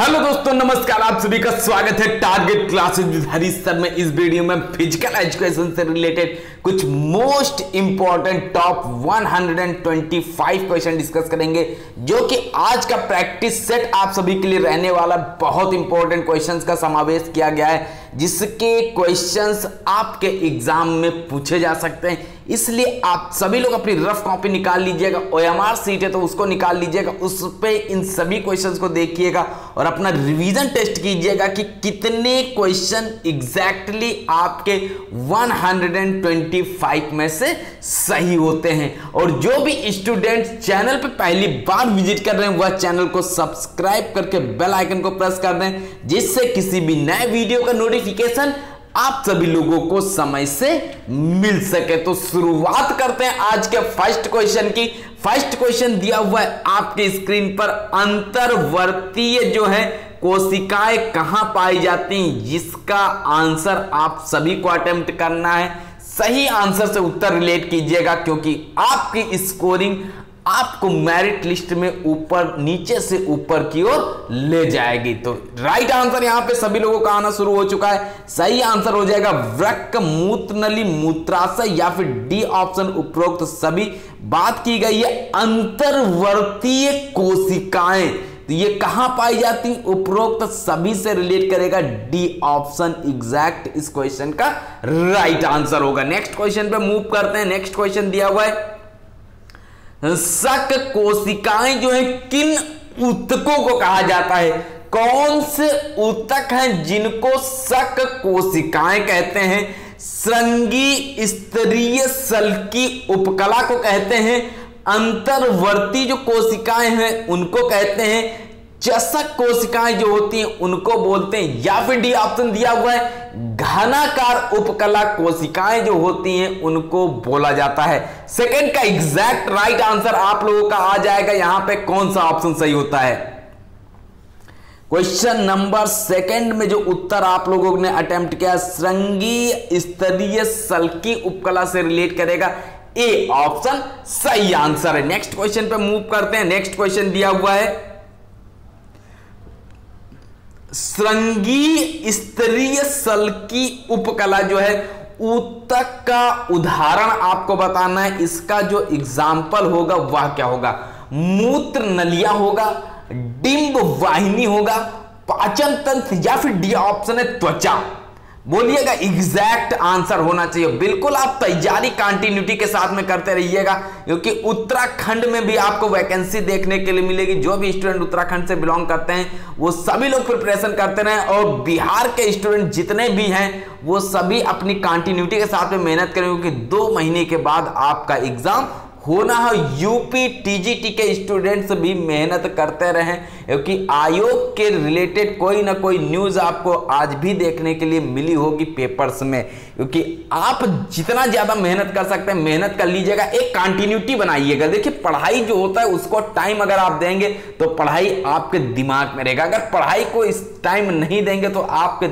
Hello दोस्तों, नमस्कार, आप सभी का स्वागत है target classes with Harish sir में इस वीडियो में फ़िज़िकल एजुकेशन से रिलेटेड कुछ most important top 125 question discuss करेंगे, जो कि आज का प्रैक्टिस सेट आप सभी के लिए रहने वाला बहुत इंपॉर्टेंट क्वेश्चंस का समावेश किया गया है, जिसके क्वेश्चंस आपके एग्ज़ाम में पूछे जा सकते हैं। इसलिए आप सभी लोग अपनी रफ कॉपी निकाल लीजिएगा ओ एम आर सीट है तो उसको निकाल लीजिएगा, उस पर इन सभी क्वेश्चंस को देखिएगा और अपना रिवीजन टेस्ट कीजिएगा कि कितने क्वेश्चन एग्जैक्टली आपके 125 में से सही होते हैं। और जो भी स्टूडेंट चैनल पे पहली बार विज़िट कर रहे हैं, वह चैनल को सब्सक्राइब करके बेल आइकन को प्रेस कर दें, जिससे किसी भी नए वीडियो का नोटिफिकेशन आप सभी लोगों को समय से मिल सके। तो शुरुआत करते हैं आज के फ़र्स्ट क्वेश्चन की। फ़र्स्ट क्वेश्चन दिया हुआ है आपके स्क्रीन पर, अंतर्वर्तीय जो है, कोशिकाएँ कहाँ पाई जाती हैं? जिसका आंसर आप सभी को अटेम्प्ट करना है। सही आंसर से उत्तर रिलेट कीजिएगा, क्योंकि आपकी स्कोरिंग आपको मेरिट लिस्ट में ऊपर, नीचे से ऊपर की ओर ले जाएगी। तो राइट आंसर यहाँ पे सभी लोगों का आना शुरू हो चुका है। सही आंसर हो जाएगा वृक मूत्रनली मूत्राशय या फिर डी ऑप्शन उपरोक्त सभी। बात की गई है अंतर्वर्तीय कोशिकाएँ। तो ये कहाँ पाई जाती उपरोक्त सभी से रिलेट करेगा डी ऑप्शन एग्जैक्ट इस क्वेश्चन का राइट आंसर होगा। नेक्स्ट क्वेश्चन पे मूव करते हैं। नेक्स्ट क्वेश्चन दिया हुआ है। शक कोशिकाएँ जो है, किन उत्तकों को कहा जाता है? कौन से उत्तक हैं जिनको शक कोशिकाएँ कहते हैं? श्रृंगी स्तरीय सल की उपकला को कहते हैं। अंतर्वर्ती जो कोशिकाएँ हैं, उनको कहते हैं चषक कोशिकाएँ जो होती हैं, उनको बोलते हैं, या फिर डी ऑप्शन दिया हुआ है, घनाकार उपकला कोशिकाएँ जो होती हैं, उनको बोला जाता है। सेकंड का एग्जैक्ट राइट आंसर आप लोगों का आ जाएगा, यहाँ पे कौन सा ऑप्शन सही होता है? क्वेश्चन नंबर सेकंड में जो उत्तर आप लोगों ने अटेम्प्ट किया श्रृंगी स्तरीय सल्की उपकला से रिलेट करेगा। ए ऑप्शन सही आंसर है। नेक्स्ट क्वेश्चन पे मूव करते हैं। नेक्स्ट क्वेश्चन दिया हुआ है। श्रृंगी स्तरीय सल की उपकला जो है, ऊतक का उदाहरण आपको बताना है। इसका जो एग्ज़ाम्पल होगा, वह क्या होगा? मूत्र नलिया होगा, डिंब वाहिनी होगा, पाचन तंत्र या फिर डी ऑप्शन है त्वचा। बोलिएगा एग्जैक्ट आंसर होना चाहिए। बिल्कुल आप तैयारी कंटिन्यूटी के साथ में करते रहिएगा, क्योंकि उत्तराखंड में भी आपको वैकेंसी देखने के लिए मिलेगी। जो भी स्टूडेंट उत्तराखंड से बिलोंग करते हैं, वो सभी लोग प्रिपरेशन करते रहे और बिहार के स्टूडेंट जितने भी हैं, वो सभी अपनी कंटिन्यूटी के साथ में मेहनत करें, क्योंकि दो महीने के बाद आपका एग्ज़ाम होना है यूपी टीजीटी के स्टूडेंट्स भी मेहनत करते रहे, क्योंकि आयोग के रिलेटेड कोई ना कोई न्यूज़ आपको आज भी देखने के लिए मिली होगी पेपर्स में। क्योंकि आप जितना ज़्यादा मेहनत कर सकते हैं, मेहनत कर लीजिएगा, एक कंटिन्यूटी बनाइएगा। देखिए, पढ़ाई जो होता है, उसको टाइम अगर आप देंगे तो पढ़ाई आपके दिमाग में रहेगा। अगर पढ़ाई को इस टाइम नहीं देंगे तो आपके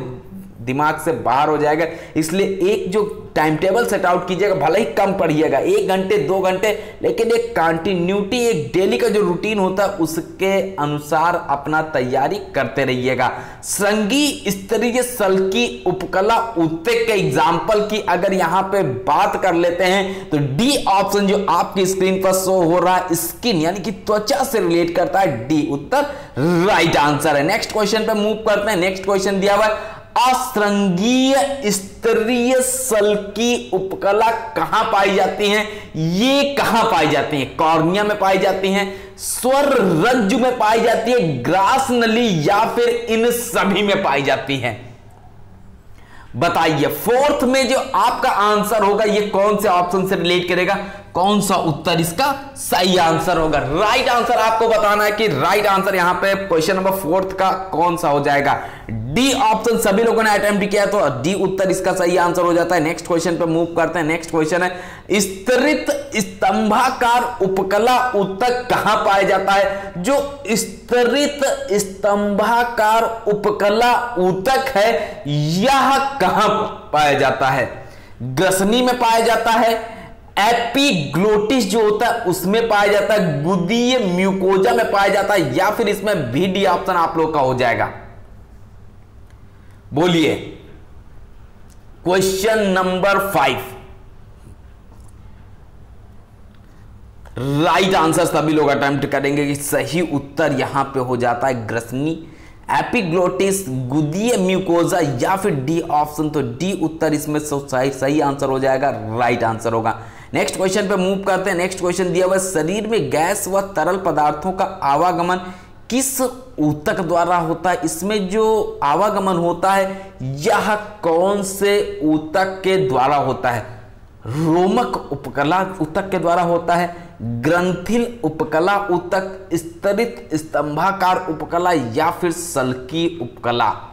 दिमाग से बाहर हो जाएगा। इसलिए एक जो टाइम टेबल सेट आउट कीजिएगा, भले ही कम पढ़िएगा, एक घंटे, दो घंटे, लेकिन एक कंटिन्यूटी एक डेली का जो रूटीन होता है, उसके अनुसार अपना तैयारी करते रहिएगा। संगी स्तरीय सल की उपकला उत्तेक के एग्ज़ाम्पल की अगर यहाँ पे बात कर लेते हैं तो डी ऑप्शन जो आपकी स्क्रीन पर शो हो रहा है स्किन यानी कि त्वचा से रिलेट करता है डी उत्तर राइट आंसर है। नेक्स्ट क्वेश्चन पे मूव करते हैं। नेक्स्ट क्वेश्चन दिया हुआ है। अश्रृंगीय स्तरीय सल की उपकला कहाँ पाई जाती है? ये कहाँ पाई जाती है? कॉर्निया में पाई जाती है, स्वर रज्जु में पाई जाती है, ग्रास नली या फिर इन सभी में पाई जाती है। बताइए, फोर्थ में जो आपका आंसर होगा, ये कौन से ऑप्शन से रिलेट करेगा? कौन सा उत्तर इसका सही आंसर होगा? राइट आंसर आपको बताना है कि राइट आंसर यहाँ पे क्वेश्चन नंबर फोर्थ का कौन सा हो जाएगा? डी ऑप्शन सभी लोगों ने अटेम्प्ट किया तो डी उत्तर इसका सही आंसर हो जाता है। नेक्स्ट क्वेश्चन पे मूव करते हैं। नेक्स्ट क्वेश्चन है, स्तरित स्तंभाकार उपकला उत्तक कहाँ पाया जाता है? जो स्तरित स्तंभाकार उपकला उत्तक है, यह कहाँ पाया जाता है? ग्रसनी में पाया जाता है एपीग्लोटिस जो होता है, उसमें पाया जाता है गुदीय म्यूकोजा में पाया जाता है, या फिर इसमें भी डी ऑप्शन आप लोग का हो जाएगा। बोलिए। Question number five right answer सभी लोग अटेम्प्ट करेंगे कि सही उत्तर यहाँ पे हो जाता है ग्रसनी। एपिग्लोटिस गुदीय म्यूकोजा या फिर डी ऑप्शन तो डी उत्तर इसमें सही सही आंसर हो जाएगा राइट आंसर होगा। नेक्स्ट क्वेश्चन पे मूव करते हैं। नेक्स्ट क्वेश्चन दिया हुआ शरीर में गैस व तरल पदार्थों का आवागमन किस ऊतक द्वारा होता है? इसमें जो आवागमन होता है, यह कौन से ऊतक के द्वारा होता है? रोमक उपकला ऊतक के द्वारा होता है, ग्रंथिल उपकला ऊतक, स्तरित स्तंभाकार उपकला या फिर सल्की उपकला।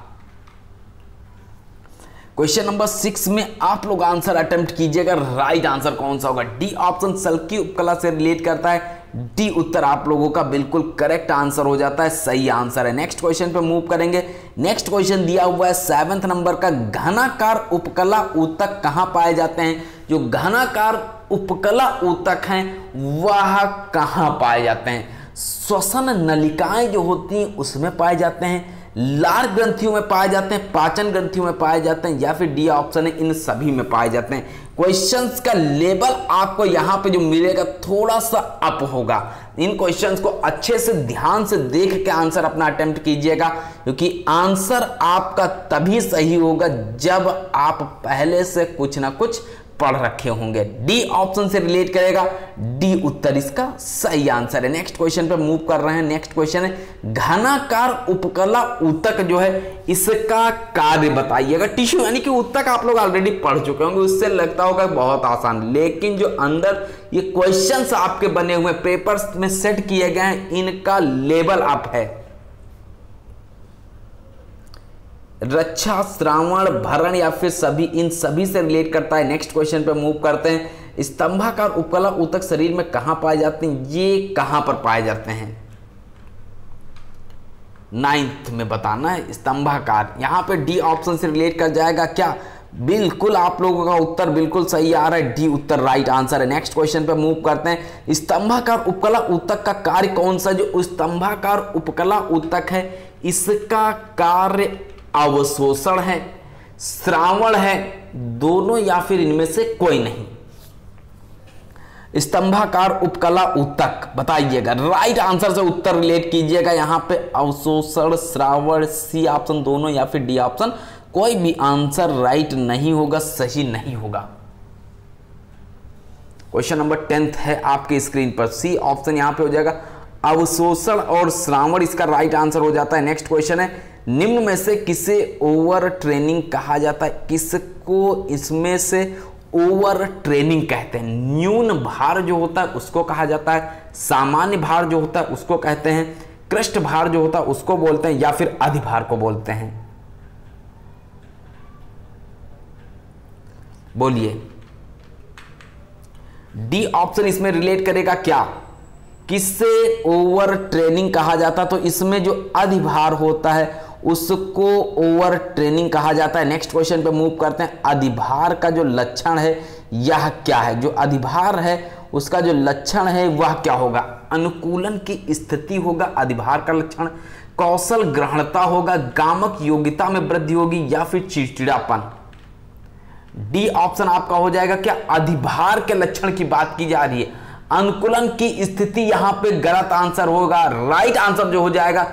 क्वेश्चन नंबर सिक्स में आप लोग आंसर अटेम्प्ट कीजिएगा। राइट आंसर कौन सा होगा? डी ऑप्शन सल्की उपकला से रिलेट करता है। डी उत्तर आप लोगों का बिल्कुल करेक्ट आंसर हो जाता है। सही आंसर है। नेक्स्ट क्वेश्चन पे मूव करेंगे। नेक्स्ट क्वेश्चन दिया हुआ है। सेवेंथ नंबर का घनाकार उपकला ऊतक कहाँ पाए जाते हैं? जो घनाकार उपकला ऊतक हैं, वह कहाँ पाए जाते हैं? श्वसन नलिकाएँ जो होती हैं, उसमें पाए जाते हैं। लार ग्रंथियों में पाए जाते हैं, पाचन ग्रंथियों में पाए जाते हैं, या फिर डी ऑप्शन है, इन सभी में पाए जाते हैं। क्वेश्चंस का लेवल आपको यहाँ पे जो मिलेगा, थोड़ा सा अप होगा। इन क्वेश्चंस को अच्छे से ध्यान से देख के आंसर अपना अटेम्प्ट कीजिएगा, क्योंकि आंसर आपका तभी सही होगा जब आप पहले से कुछ ना कुछ पढ़ रखे होंगे। डी ऑप्शन से रिलेट करेगा। डी उत्तर इसका सही आंसर है। नेक्स्ट क्वेश्चन पे मूव कर रहे हैं। नेक्स्ट क्वेश्चन है, घनाकार उपकला ऊतक जो है, इसका कार्य बताइएगा। टिश्यू यानी कि ऊतक आप लोग ऑलरेडी पढ़ चुके होंगे। उससे लगता होगा बहुत आसान। लेकिन जो अंदर ये क्वेश्चंस आपके बने हुए पेपर्स में सेट किए गए हैं, इनका लेवल अप है। रक्षा, श्रावण, भरण या फिर सभी, इन सभी से रिलेट करता है। नेक्स्ट क्वेश्चन पे मूव करते हैं। स्तंभाकार उपकला उतक शरीर में कहाँ पाए जाते हैं? ये कहाँ पर पाए जाते हैं? नाइन्थ में बताना है, स्तंभाकार। यहाँ पे डी ऑप्शन से रिलेट कर जाएगा क्या? बिल्कुल आप लोगों का उत्तर बिल्कुल सही आ रहा है। डी उत्तर राइट आंसर है। नेक्स्ट क्वेश्चन पे मूव करते हैं। स्तंभाकार उपकला ऊतक का कार्य कौन सा जो स्तंभाकार उपकला ऊतक है, इसका कार्य अवशोषण है, श्रावण है, दोनों या फिर इनमें से कोई नहीं। स्तंभाकार उपकला उत्तक बताइएगा। राइट आंसर से उत्तर रिलेट कीजिएगा। यहाँ पे अवशोषण, श्रावण सी ऑप्शन दोनों या फिर डी ऑप्शन कोई भी आंसर राइट नहीं होगा, सही नहीं होगा। क्वेश्चन नंबर टेंथ है आपके स्क्रीन पर। सी ऑप्शन यहाँ पे हो जाएगा। अवशोषण और श्रावण, इसका राइट आंसर हो जाता है। नेक्स्ट क्वेश्चन है निम्न में से किसे ओवर ट्रेनिंग कहा जाता है? किसको इसमें से ओवर ट्रेनिंग कहते हैं? न्यून भार जो होता है उसको कहा जाता है, सामान्य भार जो होता है उसको कहते हैं कृष्ट भार जो होता है उसको बोलते हैं या फिर अधिभार को बोलते हैं। बोलिए। डी ऑप्शन इसमें रिलेट करेगा क्या? किससे ओवर ट्रेनिंग कहा जाता तो इसमें जो अधिभार होता है उसको ओवर ट्रेनिंग कहा जाता है। नेक्स्ट क्वेश्चन पे मूव करते हैं। अधिभार का जो लक्षण है, यह क्या है? जो अधिभार है, उसका जो लक्षण है, वह क्या होगा? अनुकूलन की स्थिति होगा, अधिभार का लक्षण। कौशल ग्रहणता होगा, गामक योग्यता में वृद्धि होगी या फिर चिड़चिड़ापन। डी ऑप्शन आपका हो जाएगा क्या? अधिभार के लक्षण की बात की जा रही है। अनुकूलन की स्थिति यहाँ पे गलत आंसर होगा राइट आंसर जो हो जाएगा।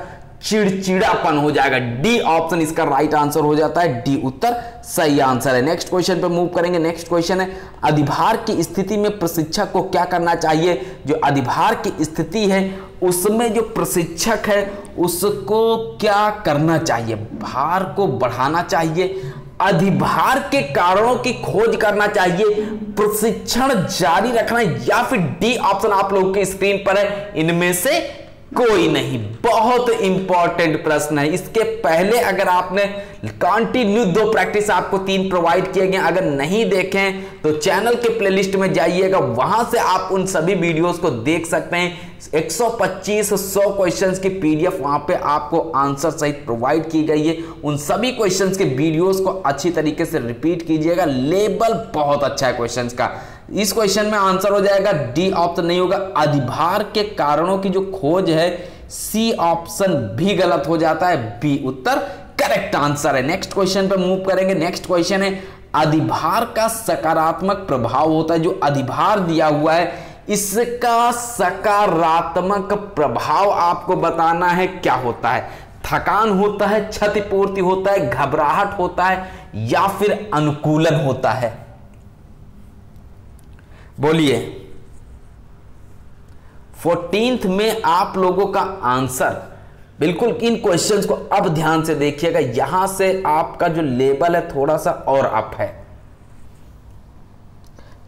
चिड़चिड़ापन हो जाएगा। डी ऑप्शन इसका राइट आंसर हो जाता है। डी उत्तर सही आंसर है। नेक्स्ट क्वेश्चन पे मूव करेंगे। नेक्स्ट क्वेश्चन है, अधिभार की स्थिति में प्रशिक्षक को क्या करना चाहिए? जो अधिभार की स्थिति है, उसमें जो प्रशिक्षक है, उसको क्या करना चाहिए? भार को बढ़ाना चाहिए। अधिभार के कारणों की खोज करना चाहिए। प्रशिक्षण जारी रखना या फिर डी ऑप्शन आप लोगों की स्क्रीन पर है। इनमें से कोई नहीं, बहुत इंपॉर्टेंट प्रश्न है। इसके पहले अगर आपने कंटिन्यू दो प्रैक्टिस आपको तीन प्रोवाइड किए गए, अगर नहीं देखें तो चैनल के प्लेलिस्ट में जाइएगा। वहाँ से आप उन सभी वीडियोस को देख सकते हैं। 125 100 क्वेश्चंस की पीडीएफ वहाँ पे आपको आंसर सहित प्रोवाइड की गई है। उन सभी क्वेश्चंस के वीडियोस को अच्छी तरीके से रिपीट कीजिएगा। लेबल बहुत अच्छा है क्वेश्चंस का। इस क्वेश्चन में आंसर हो जाएगा डी ऑप्शन नहीं होगा। अधिभार के कारणों की जो खोज है, सी ऑप्शन भी गलत हो जाता है, बी उत्तर करेक्ट आंसर है। नेक्स्ट क्वेश्चन पे मूव करेंगे। नेक्स्ट क्वेश्चन है, अधिभार का सकारात्मक प्रभाव होता है, जो अधिभार दिया हुआ है, इसका सकारात्मक प्रभाव आपको बताना है, क्या होता है? थकान होता है, क्षतिपूर्ति होता है, घबराहट होता है, या फिर अनुकूलन होता है? बोलिए। फोर्टींथ में आप लोगों का आंसर बिल्कुल इन क्वेश्चंस को अब ध्यान से देखिएगा। यहाँ से आपका जो लेबल है थोड़ा सा और अप है।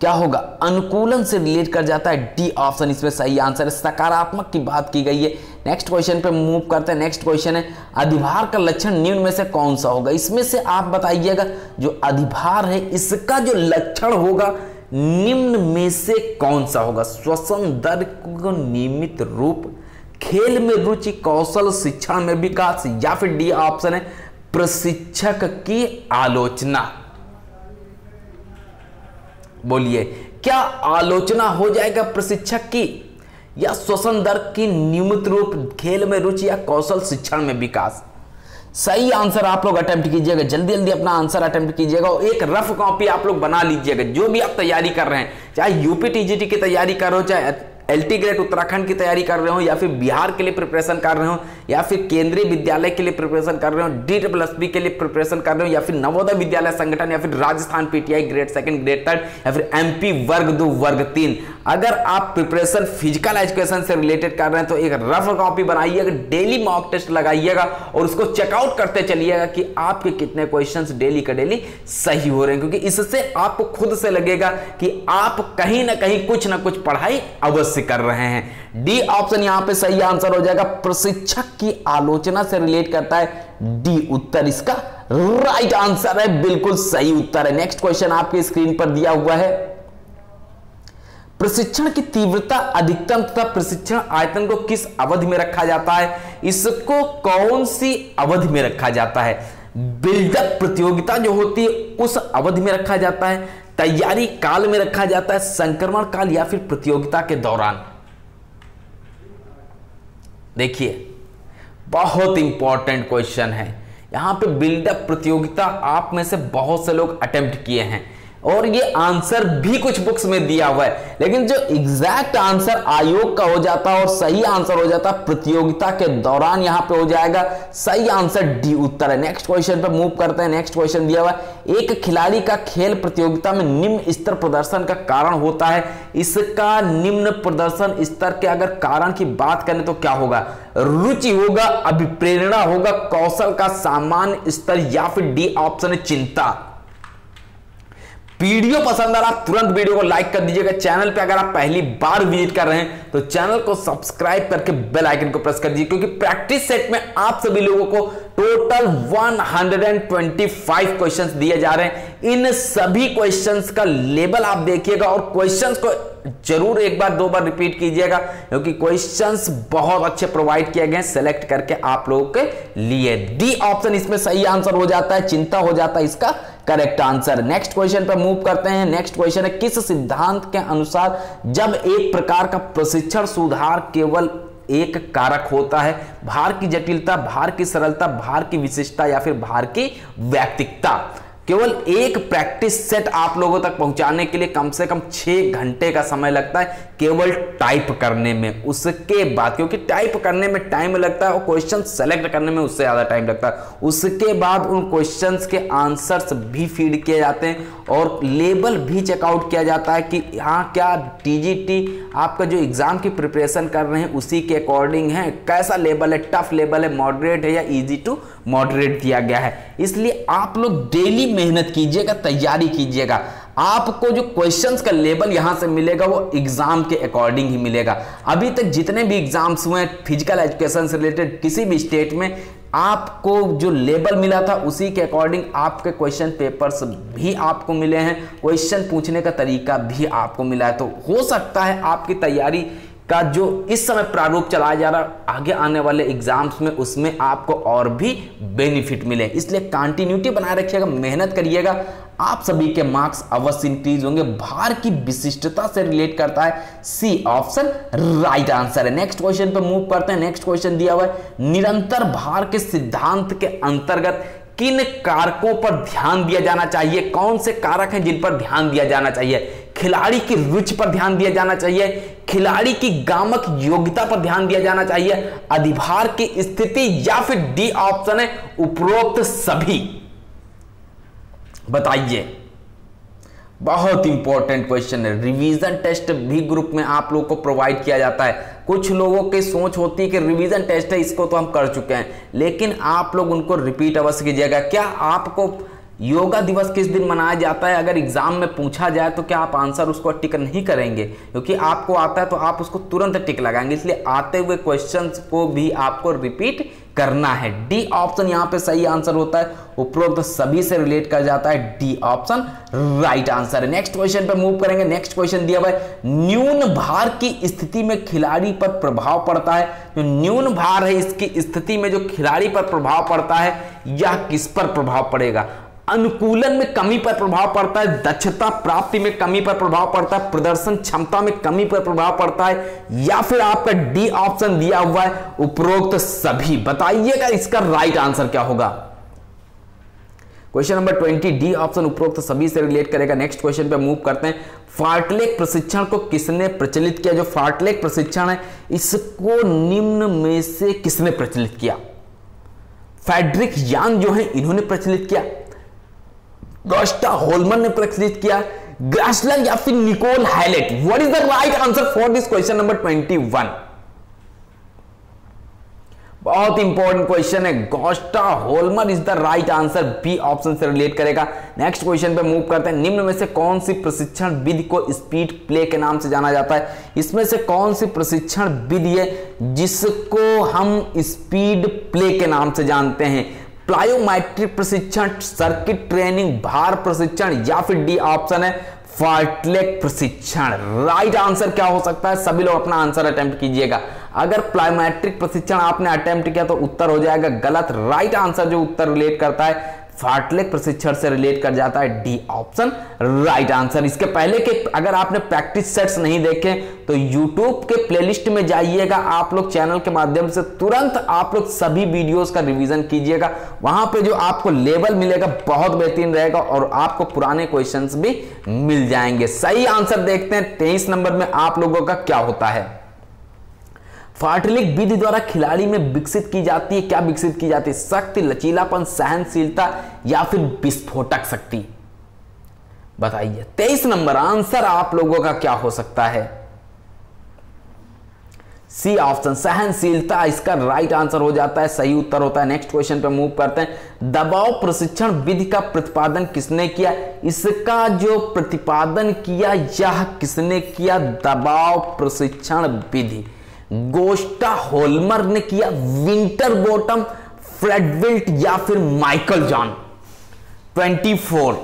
क्या होगा? अनुकूलन से रिलेट कर जाता है डी ऑप्शन इसमें सही आंसर है। सकारात्मक की बात की गई है। नेक्स्ट क्वेश्चन पे मूव करते हैं। नेक्स्ट क्वेश्चन है, अधिभार का लक्षण निम्न में से कौन सा होगा? इसमें से आप बताइएगा, जो अधिभार है, इसका जो लक्षण होगा निम्न में से कौन सा होगा? श्वसन दर को नियमित रूप, खेल में रुचि, कौशल शिक्षण में विकास, या फिर डी ऑप्शन है, प्रशिक्षक की आलोचना। बोलिए, क्या आलोचना हो जाएगा प्रशिक्षक की? या श्वसन दर की नियमित रूप, खेल में रुचि या कौशल शिक्षण में विकास? सही आंसर आप लोग अटेम्प्ट कीजिएगा। जल्दी जल्दी अपना आंसर अटेम्प्ट कीजिएगा और एक रफ कॉपी आप लोग बना लीजिएगा। जो भी आप तैयारी कर रहे हैं, चाहे यूपी टीजीटी की तैयारी करो चाहे एल टी उत्तराखंड की तैयारी कर रहे हो या फिर बिहार के लिए प्रिपरेशन कर रहे हो या फिर केंद्रीय विद्यालय के लिए प्रिपरेशन कर रहे हो डी एस बी के लिए प्रिपरेशन कर रहे हो, या फिर नवोदय विद्यालय संगठन, या फिर Rajasthan PTI grade second grade third या फिर एमपी वर्ग दो, वर्ग तीन। अगर आप प्रिपरेशन फ़िज़िकल एजुकेशन से रिलेटेड कर रहे हैं तो एक रफ कॉपी बनाइएगा डेली मॉक टेस्ट लगाइएगा, और उसको चेकआउट करते चलिएगा कि आपके कितने क्वेश्चंस डेली का डेली सही हो रहे हैं। क्योंकि इससे आपको खुद से लगेगा कि आप कहीं ना कहीं कुछ ना कुछ पढ़ाई अवश्य कर रहे हैं। डी ऑप्शन यहाँ पे सही आंसर हो जाएगा, प्रशिक्षक की आलोचना से रिलेट करता है डी उत्तर। इसका राइट आंसर है, बिल्कुल सही उत्तर है। नेक्स्ट क्वेश्चन आपके स्क्रीन पर दिया हुआ है। प्रशिक्षण की तीव्रता अधिकतम तथा प्रशिक्षण आयतन को किस अवधि में रखा जाता है? इसको कौन सी अवधि में रखा जाता है? बिल्डअप प्रतियोगिता जो होती है, उस अवधि में रखा जाता है। तैयारी काल में रखा जाता है, संक्रमण काल या फिर प्रतियोगिता के दौरान। देखिए बहुत इंपॉर्टेंट क्वेश्चन है। यहाँ पे बिल्डअप प्रतियोगिता आप में से बहुत से लोग अटेम्प्ट किए हैं। और ये आंसर भी कुछ बुक्स में दिया हुआ है। लेकिन जो एग्जैक्ट आंसर आयोग का हो जाता है और सही आंसर हो जाता है प्रतियोगिता के दौरान यहाँ पे हो जाएगा। सही आंसर डी उत्तर है। नेक्स्ट क्वेश्चन पे मूव करते हैं। नेक्स्ट क्वेश्चन दिया हुआ है। एक खिलाड़ी का खेल प्रतियोगिता में निम्न स्तर प्रदर्शन का कारण होता है। इसका निम्न प्रदर्शन स्तर के अगर कारण की बात करें तो क्या होगा? रुचि होगा, अभिप्रेरणा होगा, कौशल का सामान्य स्तर या फिर डी ऑप्शन चिंता। वीडियो पसंद आ रहा तुरंत वीडियो को लाइक कर दीजिएगा। चैनल पे अगर आप पहली बार विज़िट कर रहे हैं तो चैनल को सब्सक्राइब करके बेल आइकन को प्रेस कर दीजिए, क्योंकि प्रैक्टिस सेट में आप सभी लोगों को टोटल 125 क्वेश्चंस दिए जा रहे हैं। इन सभी क्वेश्चंस का लेवल आप देखिएगा और क्वेश्चंस को ज़रूर एक बार, दो बार रिपीट कीजिएगा, क्योंकि क्वेश्चंस बहुत अच्छे प्रोवाइड किए गए सेलेक्ट करके आप लोगों के लिए। डी ऑप्शन इसमें सही आंसर हो जाता है, चिंता हो जाता है इसका करेक्ट आंसर नेक्स्ट क्वेश्चन पर मूव करते हैं। नेक्स्ट क्वेश्चन है, किस सिद्धांत के अनुसार जब एक प्रकार का प्रशिक्षण सुधार केवल एक कारक होता है। भार की जटिलता, भार की सरलता, भार की विशेषता या फिर भार की व्यक्तिकता। केवल एक प्रैक्टिस सेट आप लोगों तक पहुँचाने के लिए कम से कम छह घंटे का समय लगता है। केवल टाइप करने में, उसके बाद, क्योंकि टाइप करने में टाइम लगता है और क्वेश्चन सेलेक्ट करने में उससे ज़्यादा टाइम लगता है। उसके बाद उन क्वेश्चंस के आंसर्स भी फ़ीड किए जाते हैं और लेबल भी चेकआउट किया जाता है कि यहाँ क्या टीजीटी आपका जो एग्ज़ाम की प्रिपरेशन कर रहे हैं, उसी के अकॉर्डिंग है। कैसा लेवल है? टफ लेवल है? मॉडरेट है या ईजी टू मॉडरेट दिया गया है? इसलिए आप लोग डेली मेहनत कीजिएगा, तैयारी कीजिएगा। आपको जो क्वेश्चंस का लेवल यहाँ से मिलेगा, वो एग्ज़ाम के अकॉर्डिंग ही मिलेगा। अभी तक जितने भी एग्ज़ाम्स हुए हैं फ़िज़िकल एजुकेशन से रिलेटेड किसी भी स्टेट में, आपको जो लेबल मिला था, उसी के अकॉर्डिंग आपके क्वेश्चन पेपर्स भी आपको मिले हैं। क्वेश्चन पूछने का तरीका भी आपको मिला है। तो हो सकता है आपकी तैयारी का जो इस समय प्रारूप चलाया जा रहा, आगे आने वाले एग्ज़ाम्स में, उसमें आपको और भी बेनिफिट मिले। इसलिए कंटिन्यूटी बनाए रखिएगा, मेहनत करिएगा। आप सभी के मार्क्स अवश्य इंक्रीज होंगे। भार की विशिष्टता से रिलेट करता है सी ऑप्शन राइट आंसर है। नेक्स्ट क्वेश्चन पे मूव करते हैं। नेक्स्ट क्वेश्चन दिया हुआ है। निरंतर भार के सिद्धांत के अंतर्गत किन कारकों पर ध्यान दिया जाना चाहिए? कौन से कारक हैं जिन पर ध्यान दिया जाना चाहिए? खिलाड़ी की रुचि पर ध्यान दिया जाना चाहिए। खिलाड़ी की गामक योग्यता पर ध्यान दिया जाना चाहिए। अधिभार की स्थिति या फिर डी ऑप्शन है। उपरोक्त सभी। बताइए। बहुत इंपॉर्टेंट क्वेश्चन है। रिवीजन टेस्ट भी ग्रुप में आप लोगों को प्रोवाइड किया जाता है। कुछ लोगों की सोच होती है कि रिवीजन टेस्ट है, इसको तो हम कर चुके हैं। लेकिन आप लोग उनको रिपीट अवश्य कीजिएगा। क्या आपको योगा दिवस किस दिन मनाया जाता है? अगर एग्ज़ाम में पूछा जाए तो क्या आप आंसर उसको टिक नहीं करेंगे? क्योंकि आपको आता है तो आप उसको तुरंत टिक लगाएँगे। इसलिए आते हुए क्वेश्चंस को भी आपको रिपीट करना है। डी ऑप्शन यहाँ पे सही आंसर होता है। उपरोक्त सभी से रिलेट कर जाता है डी ऑप्शन राइट आंसर है। नेक्स्ट क्वेश्चन पे मूव करेंगे। नेक्स्ट क्वेश्चन दिया हुआ न्यून भार की स्थिति में खिलाड़ी पर प्रभाव पड़ता है। जो न्यून भार है, इसकी स्थिति में जो खिलाड़ी पर प्रभाव पड़ता है, यह किस पर प्रभाव पड़ेगा? अनुकूलन में कमी पर प्रभाव पड़ता है, दक्षता प्राप्ति में कमी पर प्रभाव पड़ता है, प्रदर्शन क्षमता में कमी पर प्रभाव पड़ता है, या फिर आपका डी ऑप्शन दिया हुआ है, उपरोक्त सभी। बताइएगा इसका राइट आंसर क्या होगा? Question number twenty D option उपरोक्त सभी से रिलेट करेगा। नेक्स्ट क्वेश्चन पे मूव करते हैं। फार्टलेक प्रशिक्षण को किसने प्रचलित किया? जो फार्टलेक प्रशिक्षण है, इसको निम्न में से किसने प्रचलित किया? फेडरिक यान जो है, इन्होंने प्रचलित किया। गोस्टा होलमन ने प्रचलित किया। ग्रासलर या फिर Nicole highlight what is the right answer for this question number 21 बहुत इंपॉर्टेंट क्वेश्चन है। Gosta Holmer is the right answer B option से रिलेट करेगा। नेक्स्ट क्वेश्चन पे मूव करते हैं। निम्न में से कौन सी प्रशिक्षण विधि को स्पीड प्ले के नाम से जाना जाता है? इसमें से कौन सी प्रशिक्षण विधि है जिसको हम स्पीड प्ले के नाम से जानते हैं? प्लायोमेट्रिक प्रशिक्षण सर्किट ट्रेनिंग भार प्रशिक्षण या फिर डी ऑप्शन है फार्टलेक प्रशिक्षण राइट आंसर क्या हो सकता है? सभी लोग अपना आंसर अटेम्प्ट कीजिएगा। अगर प्लायोमेट्रिक प्रशिक्षण आपने अटेम्प्ट किया तो उत्तर हो जाएगा गलत। राइट आंसर जो उत्तर रिलेट करता है फाटलेक प्रशिक्षण से रिलेट कर जाता है डी ऑप्शन। Right answer. इसके पहले के, अगर आपने प्रैक्टिस सेट्स नहीं देखे तो यूट्यूब के प्लेलिस्ट में जाइएगा। आप लोग चैनल के माध्यम से तुरंत आप लोग सभी वीडियोस का रिवीजन कीजिएगा। वहाँ पे जो आपको लेवल मिलेगा, बहुत बेहतरीन रहेगा और आपको पुराने क्वेश्चंस भी मिल जाएँगे। सही आंसर देखते हैं। तेईस नंबर में आप लोगों का क्या होता है? फार्टलिक विधि द्वारा खिलाड़ी में विकसित की जाती है। क्या विकसित की जाती है? शक्ति लचीलापन, सहनशीलता या फिर विस्फोटक शक्ति? बताइए। तेईस नंबर आंसर आप लोगों का क्या हो सकता है? सी ऑप्शन, सहनशीलता। इसका राइट आंसर हो जाता है, सही उत्तर होता है। नेक्स्ट क्वेश्चन पर मूव करते हैं। दबाव प्रशिक्षण विधि का प्रतिपादन किसने किया? इसका जो प्रतिपादन किया, यह किसने किया? दबाव प्रशिक्षण विधि। गोस्टा होलमर ने किया विंटर बॉटम फ्रेडविल्ट या फिर माइकल जॉन। 24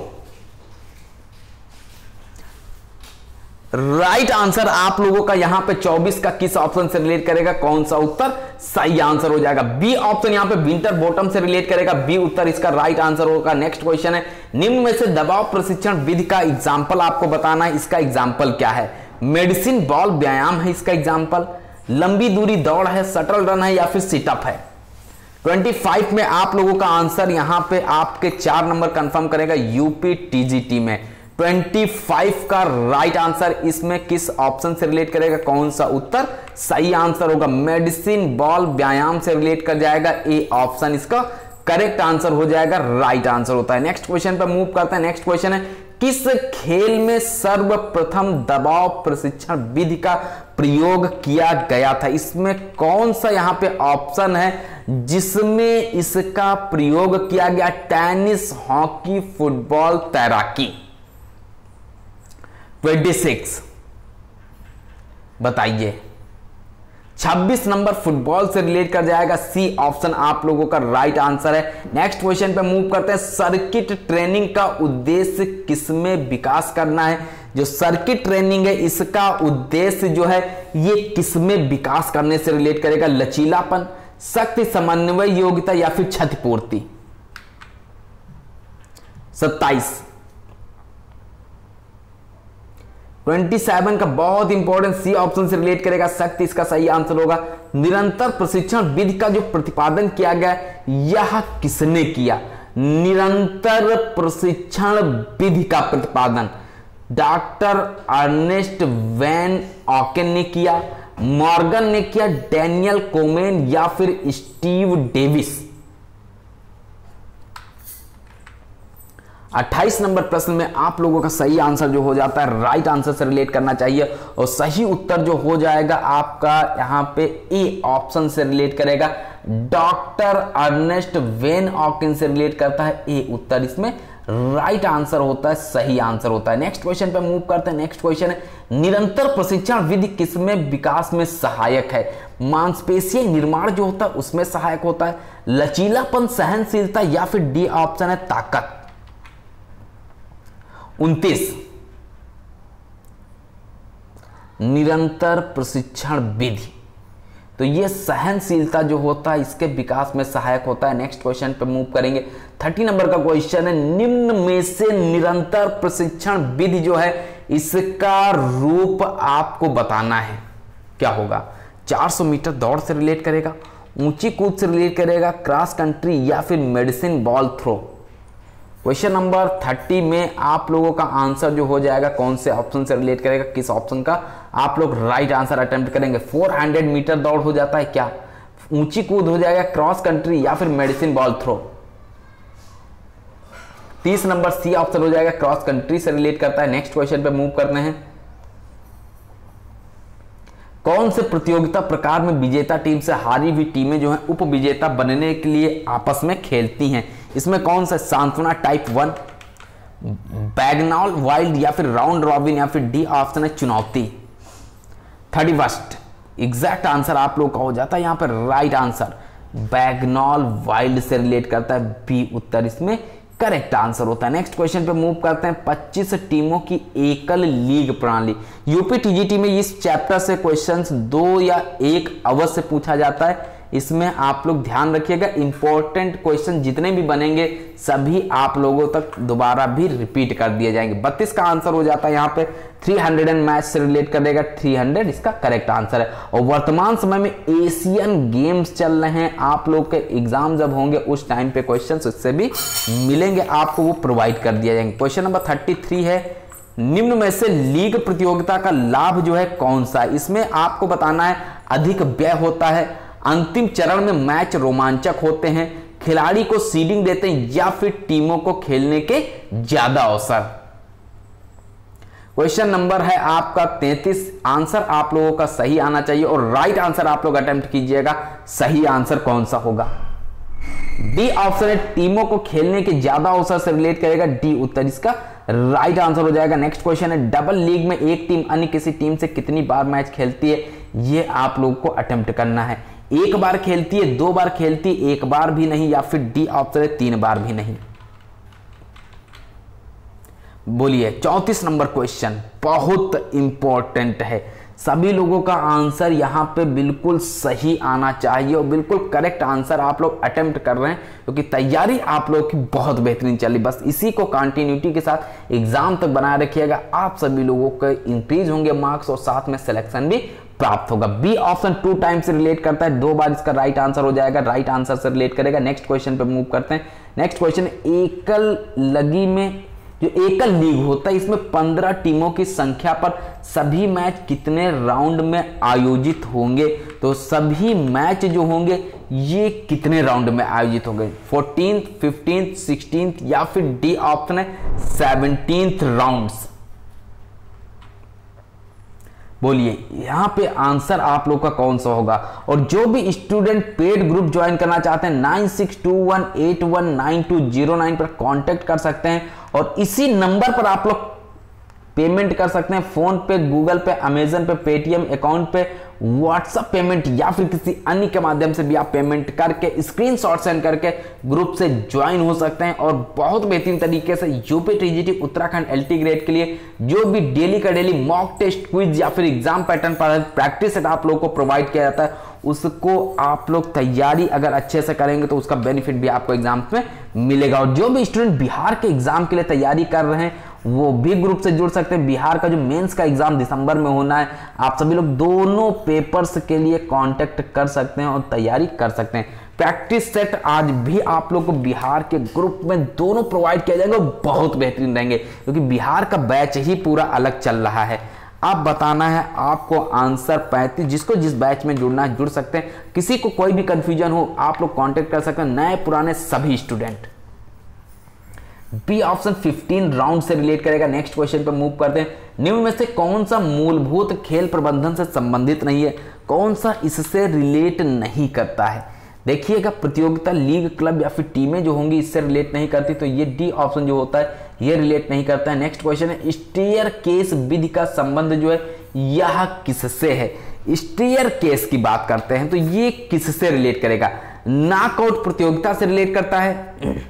राइट आंसर आप लोगों का यहाँ पे 24 का किस ऑप्शन से रिलेट करेगा, कौन सा उत्तर? सही आंसर हो जाएगा। बी ऑप्शन यहाँ पे विंटर बॉटम से रिलेट करेगा, बी उत्तर इसका राइट आंसर होगा। नेक्स्ट क्वेश्चन है, निम्न में से दबाव प्रशिक्षण विधि का एग्ज़ाम्पल आपको बताना है, इसका एग्ज़ाम्पल क्या है? मेडिसिन, बॉल, व्यायाम है इसका एग्ज़ाम्पल लंबी दूरी दौड़ है सटल रन है या फिर सिटअप है? 25 में आप लोगों का आंसर यहाँ पे आपके चार नंबर कंफर्म करेगा यूपी टीजीटी में। 25 का राइट आंसर इसमें किस ऑप्शन से रिलेट करेगा? कौन सा उत्तर? सही आंसर होगा। मेडिसिन बॉल व्यायाम से रिलेट कर जाएगा। ए ऑप्शन इसका करेक्ट आंसर हो जाएगा राइट right आंसर होता है। नेक्स्ट क्वेश्चन पर मूव करते हैं। नेक्स्ट क्वेश्चन है किस खेल में सर्वप्रथम दबाव प्रशिक्षण विधि का प्रयोग किया गया था? इसमें कौन सा यहाँ पे ऑप्शन है जिसमें इसका प्रयोग किया गया? टेनिस, हॉकी, फुटबॉल, तैराकी। 26 बताइए। 26 नंबर फुटबॉल से रिलेट कर जाएगा सी ऑप्शन, आप लोगों का राइट आंसर है। नेक्स्ट क्वेश्चन पे मूव करते हैं। सर्किट ट्रेनिंग का उद्देश्य किसमें विकास करना है? जो सर्किट ट्रेनिंग है, इसका उद्देश्य जो है, ये किसमें विकास करने से रिलेट करेगा? लचीलापन, शक्ति समन्वय योग्यता या फिर क्षतिपूर्ति? सत्ताईस। 27 का बहुत इंपॉर्टेंट सी ऑप्शन से रिलेट करेगा, शक्ति इसका सही आंसर होगा। निरंतर प्रशिक्षण विधि का जो प्रतिपादन किया गया, यह किसने किया? निरंतर प्रशिक्षण विधि का प्रतिपादन। डॉक्टर अर्नेस्ट वैन ऑकेन ने किया, मॉर्गन ने किया, डैनियल कोमेन या फिर स्टीव डेविस। 28 नंबर प्रश्न में आप लोगों का सही आंसर जो हो जाता है राइट आंसर से रिलेट करना चाहिए और सही उत्तर जो हो जाएगा आपका यहाँ पे ए ऑप्शन से रिलेट करेगा। डॉक्टर अर्नेस्ट वेन ऑकिन से रिलेट करता है ए उत्तर। इसमें राइट आंसर होता है, सही आंसर होता है। नेक्स्ट क्वेश्चन पे मूव करते हैं। नेक्स्ट क्वेश्चन है, निरंतर प्रशिक्षण विधि किसमें, विकास में सहायक है? मांसपेशीय निर्माण जो होता है, उसमें सहायक होता है। लचीलापन, सहनशीलता या फिर डी ऑप्शन है, ताकत। उनतीस। निरंतर प्रशिक्षण विधि। तो ये सहनशीलता जो होता है, इसके विकास में सहायक होता है। नेक्स्ट क्वेश्चन पे मूव करेंगे। थर्टी नंबर का क्वेश्चन है, निम्न में से निरंतर प्रशिक्षण विधि जो है, इसका रूप आपको बताना है। क्या होगा? 400 मीटर दौड़ से रिलेट करेगा, ऊँची कूद से रिलेट करेगा क्रॉस कंट्री या फिर medicine ball throw question number thirty में आप लोगों का आंसर जो हो जाएगा, कौन से ऑप्शन से रिलेट करेगा, किस ऑप्शन का, आप लोग राइट आंसर अटेम्प्ट करेंगे। 400 मीटर दौड़ हो जाता है क्या? ऊँची कूद हो जाएगा क्रॉस कंट्री या फिर मेडिसिन बॉल थ्रो तीस नंबर सी ऑप्शन हो जाएगा क्रॉस कंट्री से रिलेट करता है। नेक्स्ट क्वेश्चन पे मूव करते हैं। कौन से प्रतियोगिता प्रकार में विजेता टीम से हारी हुई टीमें जो है, उप विजेता बनने के लिए आपस में खेलती हैं? इसमें कौन सा सांत्वना टाइप वन बैगनॉल वाइल्ड या फिर राउंड रॉबिन या फिर डी ऑप्शन है चुनौती। थर्टी फ़र्स्ट एग्जैक्ट आंसर आप लोग का हो जाता है यहाँ पर राइट आंसर बैगनॉल वाइल्ड से रिलेट करता है बी उत्तर इसमें करेक्ट आंसर होता है। नेक्स्ट क्वेश्चन पे मूव करते हैं। 25 टीमों की एकल लीग प्रणाली। यूपी टीजीटी में इस चैप्टर से क्वेश्चंस दो या एक अवश्य पूछा जाता है। इसमें आप लोग ध्यान रखिएगा इंपॉर्टेंट क्वेश्चन जितने भी बनेंगे, सभी आप लोगों तक दोबारा भी रिपीट कर दिए जाएँगे। बत्तीस का आंसर हो जाता है यहाँ पे। 300 एंड मैच से रिलेट कर देगा। 300 इसका करेक्ट आंसर है। और वर्तमान समय में एशियन गेम्स चल रहे हैं। आप लोग के एग्ज़ाम जब होंगे, उस टाइम पे क्वेश्चन उससे भी मिलेंगे। आपको वो प्रोवाइड कर दिया जाएँगे। क्वेश्चन नंबर थर्टी है। निम्न में से लीग प्रतियोगिता का लाभ जो है कौन सा? इसमें आपको बताना है, अधिक व्यय होता है। अंतिम चरण में मैच रोमांचक होते हैं। खिलाड़ी को सीडिंग देते हैं या फिर टीमों को खेलने के ज़्यादा अवसर। क्वेश्चन नंबर है आपका 33 आंसर आप लोगों का सही आना चाहिए और राइट आंसर आप लोग अटेम्प्ट कीजिएगा। सही आंसर कौन सा होगा? डी ऑप्शन है, टीमों को खेलने के ज़्यादा अवसर से रिलेट करेगा। डी उत्तर इसका राइट आंसर हो जाएगा। नेक्स्ट क्वेश्चन है डबल लीग में एक टीम अन्य किसी टीम से कितनी बार मैच खेलती है? ये आप लोग को अटेम्प्ट करना है। एक बार खेलती है, दो बार खेलती है, एक बार भी नहीं या फिर डी ऑप्शन है, तीन बार भी नहीं। बोलिए, चौतीस नंबर क्वेश्चन बहुत इंपॉर्टेंट है। सभी लोगों का आंसर यहाँ पे बिल्कुल सही आना चाहिए और बिल्कुल करेक्ट आंसर आप लोग अटेम्प्ट कर रहे हैं, क्योंकि तैयारी आप लोगों की बहुत बेहतरीन चल चली बस इसी को कंटिन्यूटी के साथ एग्ज़ाम तक बनाए रखिएगा। आप सभी लोगों के इंक्रीज होंगे मार्क्स और साथ में सिलेक्शन भी प्राप्त होगा। बी ऑप्शन टू टाइम से रिलेट करता है। दो बार इसका राइट आंसर हो जाएगा। राइट आंसर से रिलेट करेगा। नेक्स्ट क्वेश्चन पे मूव करते हैं। नेक्स्ट क्वेश्चन एकल लगी में जो एकल लीग होता है, इसमें पंद्रह टीमों की संख्या पर सभी मैच कितने राउंड में आयोजित होंगे? तो सभी मैच जो होंगे, ये कितने राउंड में आयोजित होंगे? फोर्टीन फिफ्टींथ सिक्सटीन या फिर डी ऑप्शन है सेवनटीन राउंड्स बोलिए, यहाँ पे आंसर आप लोग का कौन सा होगा? और जो भी स्टूडेंट पेड ग्रुप ज्वाइन करना चाहते हैं nine six two one eight one nine two zero nine पर कॉन्टेक्ट कर सकते हैं। और इसी नंबर पर आप लोग पेमेंट कर सकते हैं फ़ोन पे, Google Pay, Amazon Pay, Paytm account पे व्हाट्सएप पेमेंट या फिर किसी अन्य के माध्यम से भी आप पेमेंट करके स्क्रीनशॉट सेंड करके ग्रुप से ज्वाइन हो सकते हैं और बहुत बेहतरीन तरीके से UP TGT Uttarakhand LT grade के लिए जो भी डेली का डेली मॉक टेस्ट क्विज या फिर एग्ज़ाम पैटर्न पर प्रैक्टिस सेट आप लोगों को प्रोवाइड किया जाता है, उसको आप लोग तैयारी अगर अच्छे से करेंगे तो उसका बेनिफिट भी आपको एग्ज़ाम में मिलेगा। और जो भी स्टूडेंट बिहार के एग्ज़ाम के लिए तैयारी कर रहे हैं वो भी ग्रुप से जुड़ सकते हैं। बिहार का जो मेंस का एग्ज़ाम दिसंबर में होना है, आप सभी लोग दोनों पेपर्स के लिए कांटेक्ट कर सकते हैं और तैयारी कर सकते हैं। प्रैक्टिस सेट आज भी आप लोग को बिहार के ग्रुप में दोनों प्रोवाइड किया जाएगा बहुत बेहतरीन रहेंगे, क्योंकि बिहार का बैच ही पूरा अलग चल रहा है। आप बताना है, आपको आंसर पैंतीस, जिसको जिस बैच में जुड़ना है, जुड़ सकते हैं। किसी को कोई भी कंफ्यूजन हो, आप लोग कांटेक्ट कर सकते हैं। नए पुराने सभी स्टूडेंट बी ऑप्शन 15 राउंड से रिलेट करेगा। नेक्स्ट क्वेश्चन पर मूव करते हैं। निम्न में से कौन सा मूलभूत खेल प्रबंधन से संबंधित नहीं है? कौन सा इससे रिलेट नहीं करता है? देखिएगा प्रतियोगिता लीग, क्लब या फिर टीमें जो होंगी इससे रिलेट नहीं करती तो ये डी ऑप्शन जो होता है, ये रिलेट नहीं करता है। नेक्स्ट क्वेश्चन है स्टेयर केस विधि का संबंध जो है, यह किससे है? स्टेयर केस की बात करते हैं तो ये किससे रिलेट करेगा? नॉकआउट प्रतियोगिता से रिलेट करता है।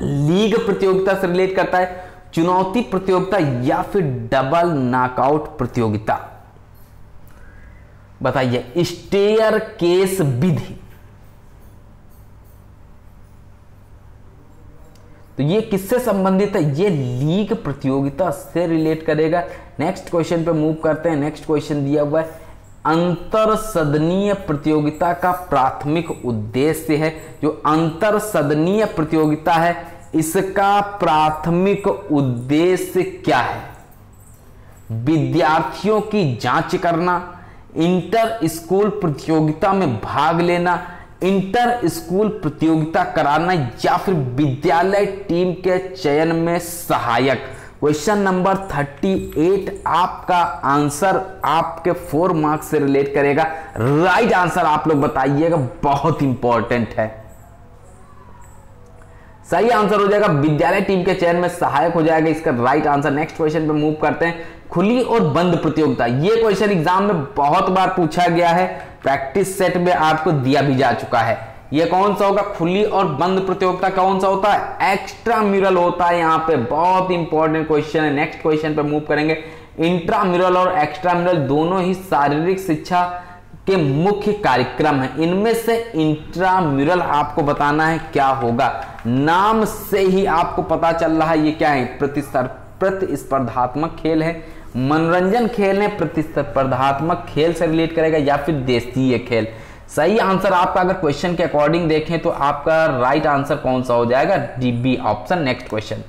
लीग प्रतियोगिता से रिलेट करता है, चुनौती प्रतियोगिता या फिर डबल नॉकआउट प्रतियोगिता। बताइए, स्टेयर केस विधि। तो ये किससे संबंधित है? ये लीग प्रतियोगिता से रिलेट करेगा। नेक्स्ट क्वेश्चन पे मूव करते हैं। नेक्स्ट क्वेश्चन दिया हुआ है अंतर सदनीय प्रतियोगिता का प्राथमिक उद्देश्य है। जो अंतर सदनीय प्रतियोगिता है, इसका प्राथमिक उद्देश्य क्या है? विद्यार्थियों की जाँच करना, इंटर स्कूल प्रतियोगिता में भाग लेना, इंटर स्कूल प्रतियोगिता कराना या फिर विद्यालय टीम के चयन में सहायक। क्वेश्चन नंबर 38 आपका आंसर आपके फोर मार्क्स से रिलेट करेगा। राइट आंसर आप लोग बताइएगा, बहुत इंपॉर्टेंट है। सही आंसर हो जाएगा, विद्यालय टीम के चयन में सहायक हो जाएगा, इसका राइट आंसर नेक्स्ट क्वेश्चन पे मूव करते हैं। खुली और बंद प्रतियोगिता, ये क्वेश्चन एग्ज़ाम में बहुत बार पूछा गया है। प्रैक्टिस सेट में आपको दिया भी जा चुका है। ये कौन सा होगा? खुली और बंद प्रतियोगिता कौन सा होता है? एक्स्ट्रा म्यूरल होता है यहाँ पे। बहुत इंपॉर्टेंट क्वेश्चन है। नेक्स्ट क्वेश्चन पे मूव करेंगे। इंट्रा म्यूरल और एक्स्ट्रा म्यूरल दोनों ही शारीरिक शिक्षा के मुख्य कार्यक्रम है। इनमें से इंट्राम्यूरल आपको बताना है क्या होगा। नाम से ही आपको पता चल रहा है ये क्या है? प्रतिस्पर्धात्मक खेल है। मनोरंजन खेल है। प्रतिस्पर्धात्मक खेल से रिलेट करेगा या फिर देशीय खेल। सही आंसर आपका अगर क्वेश्चन के अकॉर्डिंग देखें तो आपका राइट आंसर कौन सा हो जाएगा? D B option next question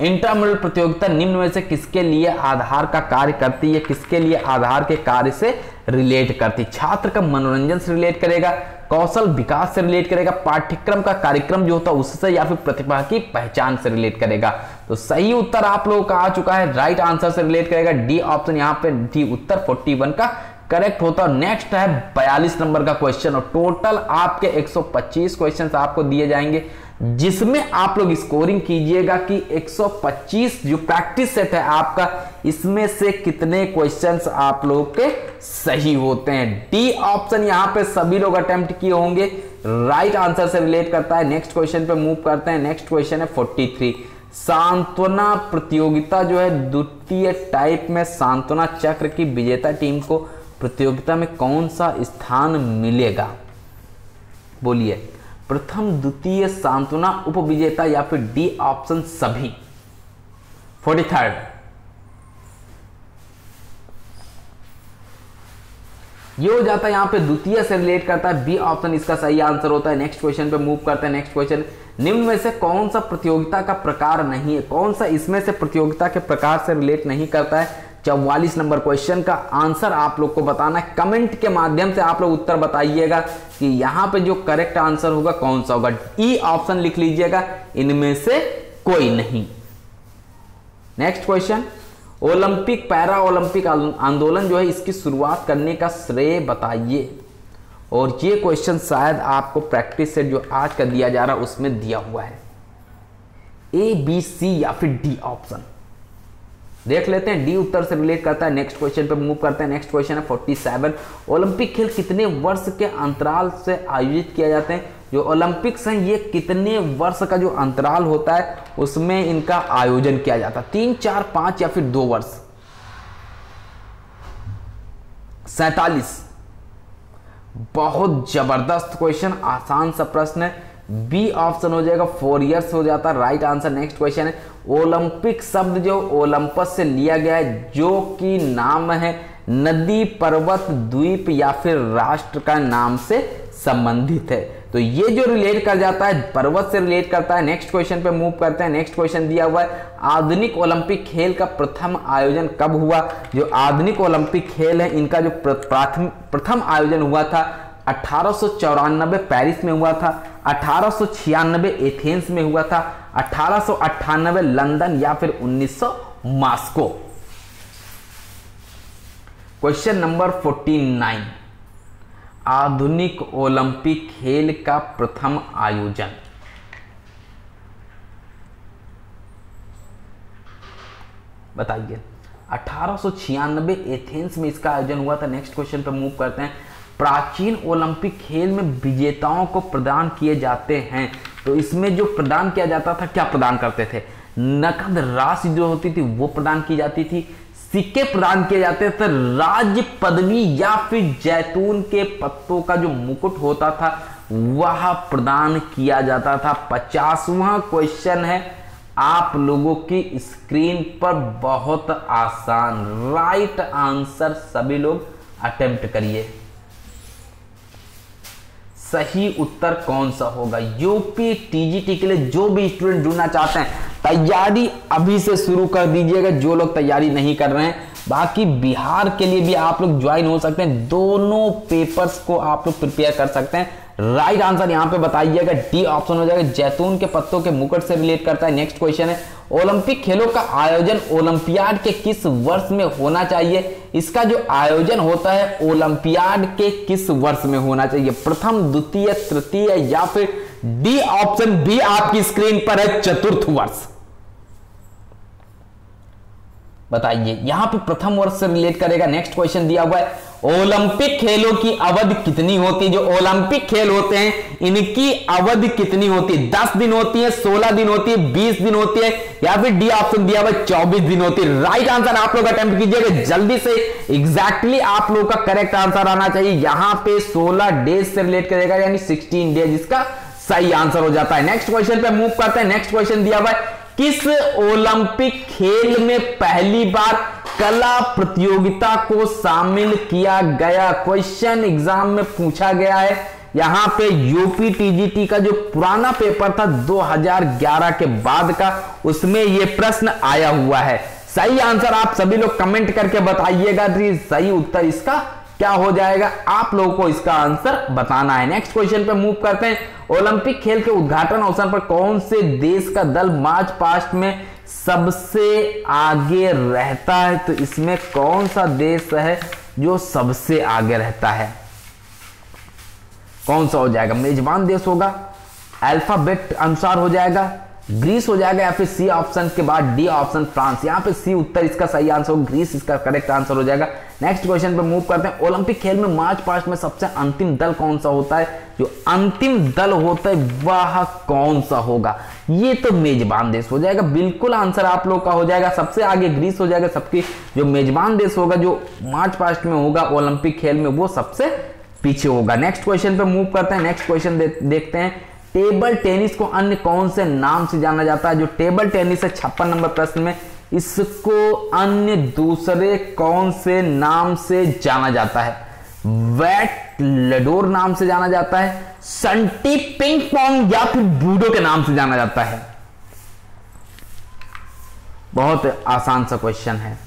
intermodal प्रतियोगिता निम्न में से किसके लिए आधार का कार्य करती है? किसके लिए आधार के कार्य से रिलेट करती छात्र का मनोरंजन से रिलेट करेगा, कौशल विकास से रिलेट करेगा, पाठ्यक्रम का कार्यक्रम जो होता है उससे या फिर प्रतिभा की पहचान से रिलेट करेगा। तो सही उत्तर आप लोगों का आ चुका है राइट आंसर से रिलेट करेगा डी ऑप्शन यहाँ पे डी उत्तर 41 का करेक्ट होता है। नेक्स्ट है 42 नंबर का क्वेश्चन और टोटल आपके 125 क्वेश्चंस आपको दिए जाएँगे, जिसमें आप लोग स्कोरिंग कीजिएगा कि 125 जो प्रैक्टिस सेट है आपका, इसमें से कितने क्वेश्चंस आप लोग के सही होते हैं। डी ऑप्शन यहाँ पे सभी लोग अटेम्प्ट किए होंगे। राइट आंसर से रिलेट करता है। नेक्स्ट क्वेश्चन पे मूव करते हैं। नेक्स्ट क्वेश्चन है 43 सांत्वना प्रतियोगिता जो है, द्वितीय टाइप में सांत्वना चक्र की विजेता टीम को प्रतियोगिता में कौन सा स्थान मिलेगा? बोलिए, प्रथम द्वितीय सांत्वना, उपविजेता या फिर डी ऑप्शन सभी। Forty third. ये हो जाता है यहाँ पे द्वितीय से रिलेट करता है, बी ऑप्शन इसका सही आंसर होता है, नेक्स्ट क्वेश्चन पे मूव करते हैं, नेक्स्ट क्वेश्चन। निम्न में से कौन सा प्रतियोगिता का प्रकार नहीं है? कौन सा इसमें से प्रतियोगिता के प्रकार से रिलेट नहीं करता है? चौवालीस नंबर क्वेश्चन का आंसर आप लोग को बताना है। कमेंट के माध्यम से आप लोग उत्तर बताइएगा कि यहाँ पे जो करेक्ट आंसर होगा कौन सा होगा। ई ऑप्शन लिख लीजिएगा, इनमें से कोई नहीं। Next question, Olympic, para Olympic आंदोलन जो है, इसकी शुरुआत करने का श्रेय बताइए। और ये क्वेश्चन शायद आपको प्रैक्टिस से जो आज का दिया जा रहा है, उसमें दिया हुआ है। ए, बी, सी या फिर डी ऑप्शन। देख लेते हैं। डी उत्तर से रिलेट करता है। नेक्स्ट क्वेश्चन पे मूव करते हैं। नेक्स्ट क्वेश्चन है 47 ओलंपिक खेल कितने वर्ष के अंतराल से आयोजित किया जाते हैं? जो ओलंपिक्स हैं, ये कितने वर्ष का जो अंतराल होता है, उसमें इनका आयोजन किया जाता है। तीन, चार, पाँच या फिर दो वर्ष? सैतालीस। बहुत ज़बरदस्त क्वेश्चन आसान सा प्रश्न है। बी ऑप्शन हो जाएगा फोर इयर्स हो जाता है। राइट आंसर नेक्स्ट क्वेश्चन है। ओलंपिक शब्द जो ओलंपस से लिया गया है, जो कि नाम है नदी, पर्वत, द्वीप या फिर राष्ट्र का नाम से संबंधित है। तो ये जो रिलेट कर जाता है, पर्वत से रिलेट करता है नेक्स्ट क्वेश्चन पे मूव करते हैं। नेक्स्ट क्वेश्चन दिया हुआ है, आधुनिक ओलंपिक खेल का प्रथम आयोजन कब हुआ? जो आधुनिक ओलंपिक खेल है, इनका जो प्रथम प्रथम आयोजन हुआ था, अठारह पेरिस में हुआ था। अठारह एथेंस में हुआ था, अठारह लंदन या फिर 1900 मास्को। क्वेश्चन नंबर 49 आधुनिक ओलंपिक खेल का प्रथम आयोजन। बताइए। अठारह एथेंस में इसका आयोजन हुआ था। नेक्स्ट क्वेश्चन पर मूव करते हैं। प्राचीन ओलंपिक खेल में विजेताओं को प्रदान किए जाते हैं। तो इसमें जो प्रदान किया जाता था, क्या प्रदान करते थे? नकद राशि जो होती थी, वो प्रदान की जाती थी। सिक्के प्रदान किए जाते थे राज्य पदवी या फिर जैतून के पत्तों का जो मुकुट होता था, वह प्रदान किया जाता था। पचासवा क्वेश्चन है, आप लोगों की स्क्रीन पर बहुत आसान राइट आंसर सभी लोग अटेम्प्ट करिए। सही उत्तर कौन सा होगा? यूपी टीजीटी के लिए जो भी स्टूडेंट जुड़ना चाहते हैं, तैयारी अभी से शुरू कर दीजिएगा। जो लोग तैयारी नहीं कर रहे हैं, बाकी बिहार के लिए भी आप लोग ज्वाइन हो सकते हैं। दोनों पेपर्स को आप लोग प्रिपेयर कर सकते हैं। राइट आंसर यहाँ पे बताइएगा। डी ऑप्शन हो जाएगा। जैतून के पत्तों के मुकुट से रिलेट करता है। नेक्स्ट क्वेश्चन है। ओलंपिक खेलों का आयोजन ओलंपियाड के किस वर्ष में होना चाहिए? इसका जो आयोजन होता है, ओलंपियाड के किस वर्ष में होना चाहिए? प्रथम, द्वितीय, तृतीय या फिर डी ऑप्शन बी आपकी स्क्रीन पर है चतुर्थ वर्ष। बताइए, यहाँ पे प्रथम वर्ष से रिलेट करेगा नेक्स्ट क्वेश्चन दिया हुआ है। ओलंपिक खेलों की अवधि कितनी होती है? जो ओलंपिक खेल होते हैं, इनकी अवधि कितनी होती है? दस दिन होती है, सोलह दिन होती है, बीस दिन होती है, या फिर डी ऑप्शन दिया हुआ चौबीस दिन होती है? राइट आंसर आप लोग अटेम्प्ट कीजिएगा, जल्दी से एग्जैक्टली आप लोग का करेक्ट आंसर आना चाहिए। यहाँ पे सोलह डेज़ से रिलेट करेगा, यानी सिक्सटीन डेज़ इसका सही आंसर हो जाता है। नेक्स्ट क्वेश्चन पे मूव करते हैं। नेक्स्ट क्वेश्चन दिया हुआ है किस ओलंपिक खेल में पहली बार कला प्रतियोगिता को शामिल किया गया? क्वेश्चन एग्ज़ाम में पूछा गया है। यहाँ पे यूपी टीजीटी का जो पुराना पेपर था 2011 के बाद का, उसमें यह प्रश्न आया हुआ है। सही आंसर आप सभी लोग कमेंट करके बताइएगा सही उत्तर इसका क्या हो जाएगा? आप लोगों को इसका आंसर बताना है। नेक्स्ट क्वेश्चन पे मूव करते हैं। ओलंपिक खेल के उद्घाटन अवसर पर कौन से देश का दल मार्च पास्ट में सबसे आगे रहता है? तो इसमें कौन सा देश है जो सबसे आगे रहता है? कौन सा हो जाएगा? मेजबान देश होगा। अल्फ़ाबेट अनुसार हो जाएगा। ग्रीस हो जाएगा या फिर सी ऑप्शन के बाद डी ऑप्शन फ्रांस। यहाँ पे सी उत्तर, इसका सही आंसर हो ग्रीस इसका करेक्ट आंसर हो जाएगा। नेक्स्ट क्वेश्चन पे मूव करते हैं। ओलंपिक खेल में मार्च पास्ट में सबसे अंतिम दल कौन सा होता है? जो अंतिम दल होता है, वह कौन सा होगा? ये तो मेजबान देश हो जाएगा। बिल्कुल आंसर आप लोग का हो जाएगा। सबसे आगे ग्रीस हो जाएगा, सबकी जो मेजबान देश होगा, जो मार्च पास्ट में होगा ओलंपिक खेल में, वो सबसे पीछे होगा। नेक्स्ट क्वेश्चन पे मूव करते हैं। नेक्स्ट क्वेश्चन देखते हैं। टेबल टेनिस को अन्य कौन से नाम से जाना जाता है? जो टेबल टेनिस है, छप्पन नंबर प्रश्न में, इसको अन्य दूसरे कौन से नाम से जाना जाता है? वेट लडोर नाम से जाना जाता है संटी पिंग पोंग या फिर बूडो के नाम से जाना जाता है। बहुत आसान सा क्वेश्चन है।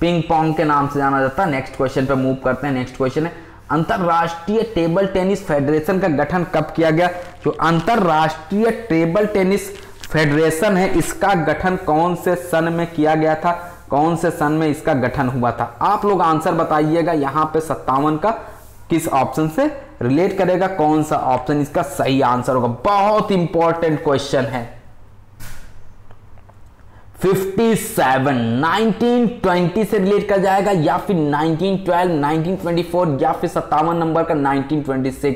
पिंग पोंग के नाम से जाना जाता है। नेक्स्ट क्वेश्चन पे मूव करते हैं। नेक्स्ट क्वेश्चन है अंतरराष्ट्रीय टेबल टेनिस फेडरेशन का गठन कब किया गया? जो अंतरराष्ट्रीय टेबल टेनिस फेडरेशन है, इसका गठन कौन से सन में किया गया था? कौन से सन में इसका गठन हुआ था? आप लोग आंसर बताइएगा, यहाँ पे सत्तावन का किस ऑप्शन से रिलेट करेगा? कौन सा ऑप्शन? इसका सही आंसर होगा। बहुत इंपॉर्टेंट क्वेश्चन है। 57 1920 से रिलेट कर जाएगा या फिर 1912 1924 या फिर सत्तावन नंबर का 1926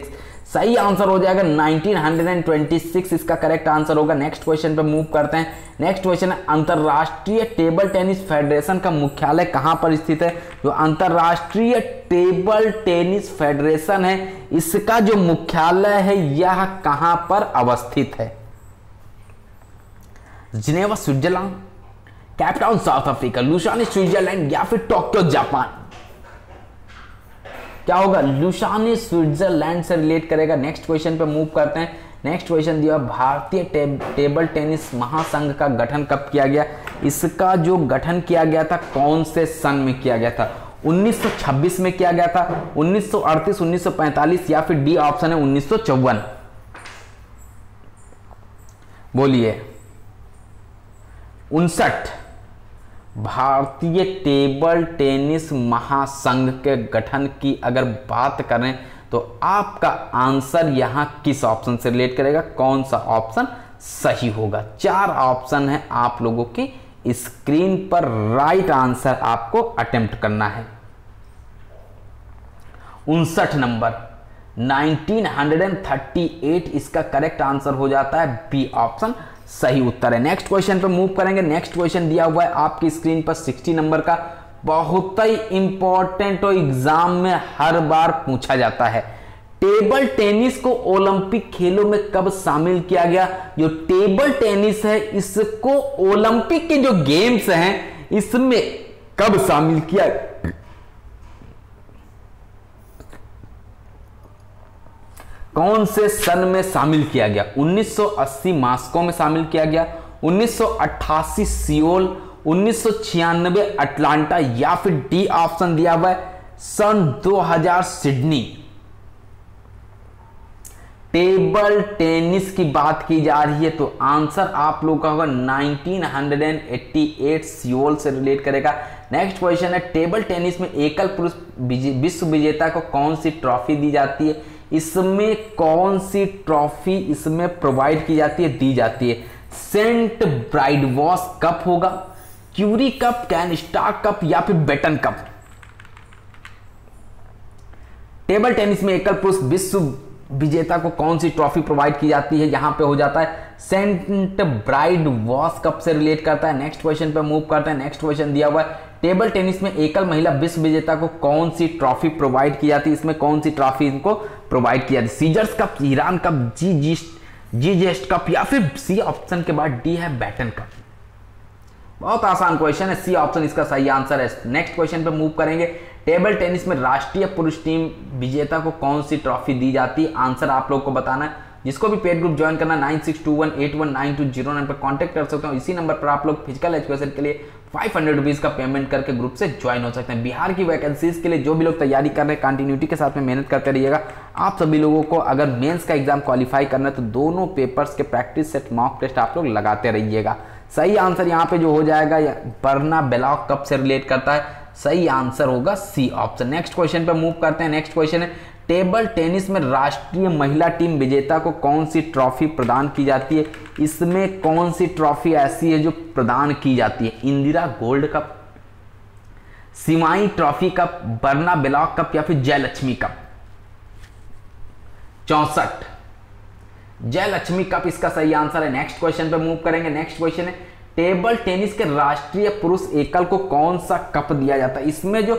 सही आंसर हो जाएगा 1926 इसका करेक्ट आंसर होगा। नेक्स्ट क्वेश्चन पे मूव करते हैं। नेक्स्ट क्वेश्चन है, अंतरराष्ट्रीय टेबल टेनिस फेडरेशन का मुख्यालय कहाँ पर स्थित है? जो अंतरराष्ट्रीय टेबल टेनिस फेडरेशन है, इसका जो मुख्यालय है, यह कहाँ पर अवस्थित है? Geneva, Switzerland. Cape Town South Africa Lausanne Switzerland या फिर टोक्यो जापान। क्या होगा? लुसानी स्विट्जरलैंड से रिलेट करेगा। नेक्स्ट क्वेश्चन पे मूव करते हैं। नेक्स्ट क्वेश्चन दिया भारतीय टे, टेबल टेनिस महासंघ का गठन कब किया गया? इसका जो गठन किया गया था कौन से सन में किया गया था? 1926 में किया गया था 1938 1945 या फिर डी ऑप्शन है उन्नीस सौ चौवन। बोलिए। उनसठ। भारतीय टेबल टेनिस महासंघ के गठन की अगर बात करें तो आपका आंसर यहाँ किस ऑप्शन से रिलेट करेगा? कौन सा ऑप्शन सही होगा? चार ऑप्शन है आप लोगों की। स्क्रीन पर राइट आंसर आपको अटेम्प्ट करना है। उनसठ नंबर 1938 इसका करेक्ट आंसर हो जाता है। बी ऑप्शन सही उत्तर है। नेक्स्ट क्वेश्चन पर मूव करेंगे। नेक्स्ट क्वेश्चन दिया हुआ है आपकी स्क्रीन पर 60 नंबर का। बहुत ही इंपॉर्टेंट और एग्ज़ाम में हर बार पूछा जाता है। टेबल टेनिस को ओलंपिक खेलों में कब शामिल किया गया? जो टेबल टेनिस है, इसको ओलंपिक के जो गेम्स हैं, इसमें कब शामिल किया कौन से सन में शामिल किया गया? 1980 मास्को में शामिल किया गया 1988 सियोल 1996 अटलांटा, या फिर डी ऑप्शन दिया हुआ है, सन 2000 सिडनी। टेबल टेनिस की बात की जा रही है तो आंसर आप लोग का होगा 1988 सियोल से रिलेट करेगा। नेक्स्ट क्वेश्चन है, टेबल टेनिस में एकल पुरुष विश्व विजेता को कौन सी ट्रॉफी दी जाती है? इसमें कौन सी ट्रॉफी इसमें प्रोवाइड की जाती है, दी जाती है? सेंट ब्राइड वॉस कप होगा, क्यूरी कप, कैन स्टार कप या फिर बेटन कप। टेबल टेनिस में एकल पुरुष विश्व विजेता को कौन सी ट्रॉफी प्रोवाइड की जाती है? यहाँ पे हो जाता है, सेंट ब्राइड वॉस कप से रिलेट करता है। नेक्स्ट क्वेश्चन पे मूव करते हैं। नेक्स्ट क्वेश्चन दिया हुआ है टेबल टेनिस में एकल महिला विश्व विजेता को कौन सी ट्रॉफी प्रोवाइड की जाती है? इसमें कौन सी ट्रॉफी इनको प्रोवाइड किया जाती है? सीजर्स कप, ईरान कप, जी जी जी जेस्ट कप या फिर सी ऑप्शन के बाद डी है बैटन कप। बहुत आसान क्वेश्चन है, सी ऑप्शन इसका सही आंसर है। नेक्स्ट क्वेश्चन पे मूव करेंगे। टेबल टेनिस में राष्ट्रीय पुरुष टीम विजेता को कौन सी ट्रॉफी दी जाती है? आंसर आप लोग को बताना है। जिसको भी पेड ग्रुप ज्वाइन करना, nine six two one, eight one, nine two zero nine पर कॉन्टैक्ट कर सकते हो। इसी नंबर पर आप लोग फ़िज़िकल एजुकेशन के लिए फाइव हंड्रेड रुपीज़ का पेमेंट करके ग्रुप से ज्वाइन हो सकते हैं। बिहार की वैकेंसीज के लिए जो भी लोग तैयारी कर रहे हैं कंटिन्यूटी के साथ में मेहनत करते रहिएगा। आप सभी लोगों को अगर मेंस का एग्ज़ाम क्वालिफाई करना है तो दोनों पेपर्स के प्रैक्टिस सेट मॉक टेस्ट आप लोग लगाते रहिएगा। सही आंसर यहाँ पे जो हो जाएगा बर्ना बेलॉक कब से रिलेट करता है? सही आंसर होगा सी ऑप्शन नेक्स्ट क्वेश्चन पे मूव करते हैं। नेक्स्ट क्वेश्चन है टेबल टेनिस में राष्ट्रीय महिला टीम विजेता को कौन सी ट्रॉफी प्रदान की जाती है? इसमें कौन सी ट्रॉफी ऐसी है जो प्रदान की जाती है? Indira gold cup, Simai trophy cup Barna Bellak cup या फिर जयलक्ष्मी कप? चौसठ। जयलक्ष्मी कप, इसका सही आंसर है। नेक्स्ट क्वेश्चन पे मूव करेंगे। नेक्स्ट क्वेश्चन है, टेबल टेनिस के राष्ट्रीय पुरुष एकल को कौन सा कप दिया जाता है? इसमें जो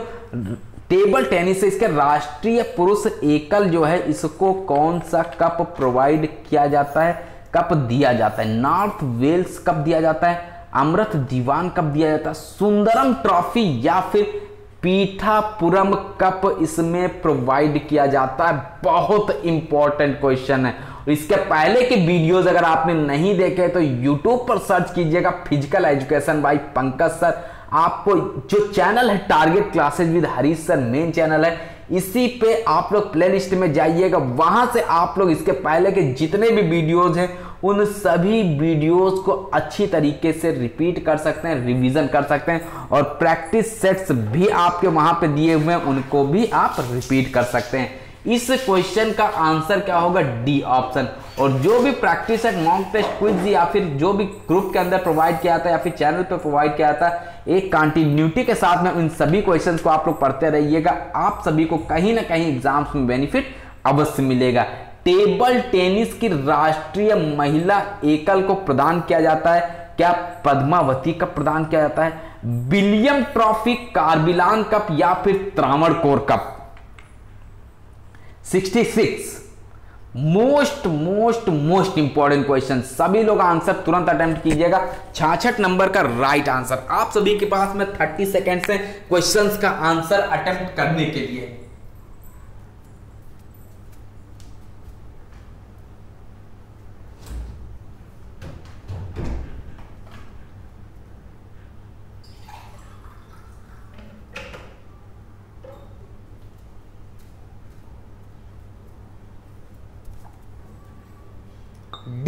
टेबल टेनिस इसके राष्ट्रीय पुरुष एकल जो है, इसको कौन सा कप प्रोवाइड किया जाता है? कप दिया जाता है। नॉर्थ वेल्स कप दिया जाता है, अमृत दीवान कप दिया जाता है, सुंदरम ट्रॉफी या फिर पीठापुरम कप इसमें प्रोवाइड किया जाता है। बहुत इंपॉर्टेंट क्वेश्चन है। इसके पहले के वीडियोस अगर आपने नहीं देखे तो यूट्यूब पर सर्च कीजिएगा physical education by Pankaj sir आपको जो चैनल है target classes with Harish sir main channel है, इसी पे आप लोग प्लेलिस्ट में जाइएगा। वहाँ से आप लोग इसके पहले के जितने भी वीडियोस हैं, उन सभी वीडियोस को अच्छी तरीके से रिपीट कर सकते हैं रिवीजन कर सकते हैं और प्रैक्टिस सेट्स भी आपके वहाँ पे दिए हुए हैं, उनको भी आप रिपीट कर सकते हैं। इस क्वेश्चन का आंसर क्या होगा? डी ऑप्शन और जो भी practice at mock test quiz या फिर जो भी ग्रुप के अंदर प्रोवाइड किया था या फिर चैनल पे प्रोवाइड किया था, एक कंटिन्यूटी के साथ में इन सभी क्वेश्चंस को आप लोग पढ़ते रहिएगा। आप सभी को कहीं ना कहीं एग्ज़ाम्स में बेनिफिट अवश्य मिलेगा। टेबल टेनिस की राष्ट्रीय महिला एकल को प्रदान किया जाता है। क्या पद्मावती कप प्रदान किया जाता है? विलियम ट्रॉफी कार्बिलान कप या फिर Travancore cup. 66 most most most important question सभी लोग आंसर तुरंत अटेम्प्ट कीजिएगा। छाछठ नंबर का राइट आंसर आप सभी के पास में 30 सेकेंड से क्वेश्चंस का आंसर अटेम्प्ट करने के लिए।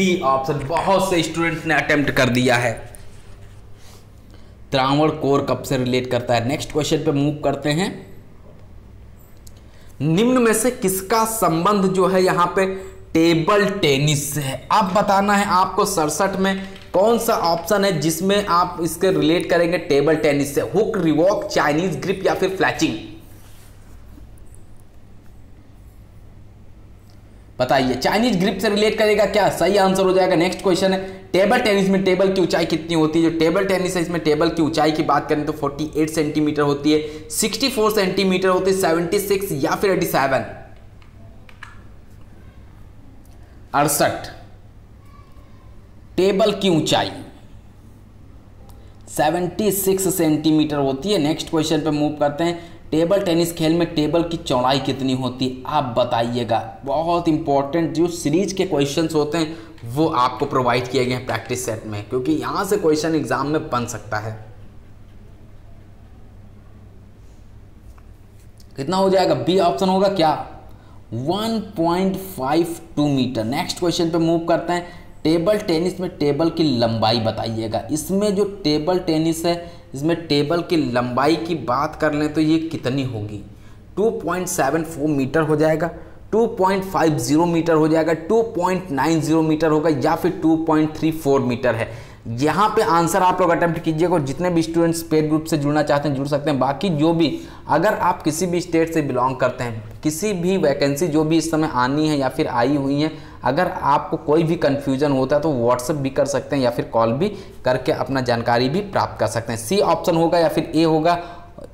डी ऑप्शन बहुत से स्टूडेंट्स ने अटेम्प्ट कर दिया है। त्रावण कोर कब से रिलेट करता है? नेक्स्ट क्वेश्चन पे मूव करते हैं। निम्न में से किसका संबंध जो है यहाँ पे टेबल टेनिस से है? अब बताना है आपको सड़सठ में कौन सा ऑप्शन है जिसमें आप इसके रिलेट करेंगे टेबल टेनिस से? हुक रिवॉक चाइनीज़ ग्रिप या फिर फ्लैचिंग बताइए चाइनीज़ ग्रिप से रिलेट करेगा क्या? सही आंसर हो जाएगा। नेक्स्ट क्वेश्चन है टेबल टेनिस में टेबल की ऊंचाई कितनी होती है? जो टेबल टेनिस है, इसमें टेबल की ऊंचाई की बात करें तो 48 सेंटीमीटर होती है 64 सेंटीमीटर होती है 76 या फिर 87 अड़सठ। टेबल की ऊंचाई 76 सेंटीमीटर होती है। नेक्स्ट क्वेश्चन पे मूव करते हैं। टेबल टेनिस खेल में टेबल की चौड़ाई कितनी होती है, आप बताइएगा। बहुत इंपॉर्टेंट जो सीरीज़ के क्वेश्चंस होते हैं, वो आपको प्रोवाइड किए गए हैं प्रैक्टिस सेट में, क्योंकि यहाँ से क्वेश्चन एग्ज़ाम में बन सकता है। कितना हो जाएगा? बी ऑप्शन होगा क्या? 1.52 मीटर नेक्स्ट क्वेश्चन पे मूव करते हैं। टेबल टेनिस में टेबल की लंबाई बताइएगा। इसमें जो टेबल टेनिस है, इसमें टेबल की लंबाई की बात कर लें तो ये कितनी होगी? 2.74 मीटर हो जाएगा 2.50 मीटर हो जाएगा 2.90 मीटर होगा या फिर 2.34 मीटर है। यहाँ पे आंसर आप लोग अटेम्प्ट कीजिएगा और जितने भी स्टूडेंट्स पेड ग्रुप से जुड़ना चाहते हैं, जुड़ सकते हैं। बाकी जो भी, अगर आप किसी भी स्टेट से बिलोंग करते हैं, किसी भी वैकेंसी जो भी इस समय आनी है या फिर आई हुई है अगर आपको कोई भी कन्फ्यूज़न होता है तो व्हाट्सअप भी कर सकते हैं या फिर कॉल भी करके अपना जानकारी भी प्राप्त कर सकते हैं। सी ऑप्शन होगा या फिर ए होगा।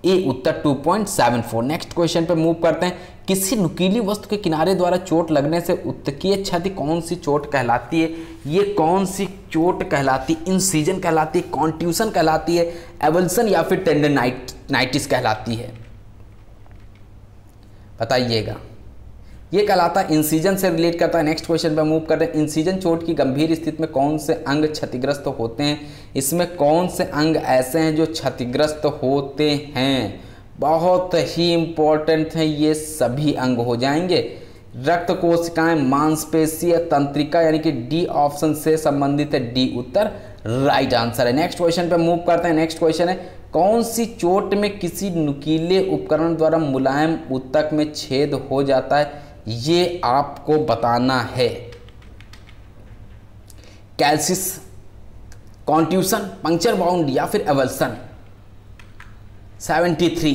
ए उत्तर 2.74 नेक्स्ट क्वेश्चन पे मूव करते हैं। किसी नुकीली वस्तु के किनारे द्वारा चोट लगने से उत्तकीय क्षति कौन सी चोट कहलाती है? ये कौन सी चोट कहलाती इंसीजन कहलाती है कॉन्ट्यूशन कहलाती है एवल्सन या फिर टेंडनाइटिस कहलाती है। बताइएगा। ये कहलाता है इंसीजन से रिलेट करता है। नेक्स्ट क्वेश्चन पे मूव कर रहे हैं। इंसीजन चोट की गंभीर स्थिति में कौन से अंग क्षतिग्रस्त होते हैं? इसमें कौन से अंग ऐसे हैं जो क्षतिग्रस्त होते हैं? बहुत ही इंपॉर्टेंट है। ये सभी अंग हो जाएँगे। रक्त कोशिकाएँ मांसपेशी या तंत्रिका यानी कि डी ऑप्शन से संबंधित है। डी उत्तर राइट आंसर है। नेक्स्ट क्वेश्चन पे मूव करते हैं। नेक्स्ट क्वेश्चन है, कौन सी चोट में किसी नुकीले उपकरण द्वारा मुलायम उत्तक में छेद हो जाता है? ये आपको बताना है। कैल्सिस, कॉन्ट्यूशन, पंक्चर बाउंड या फिर एवल्सन। 73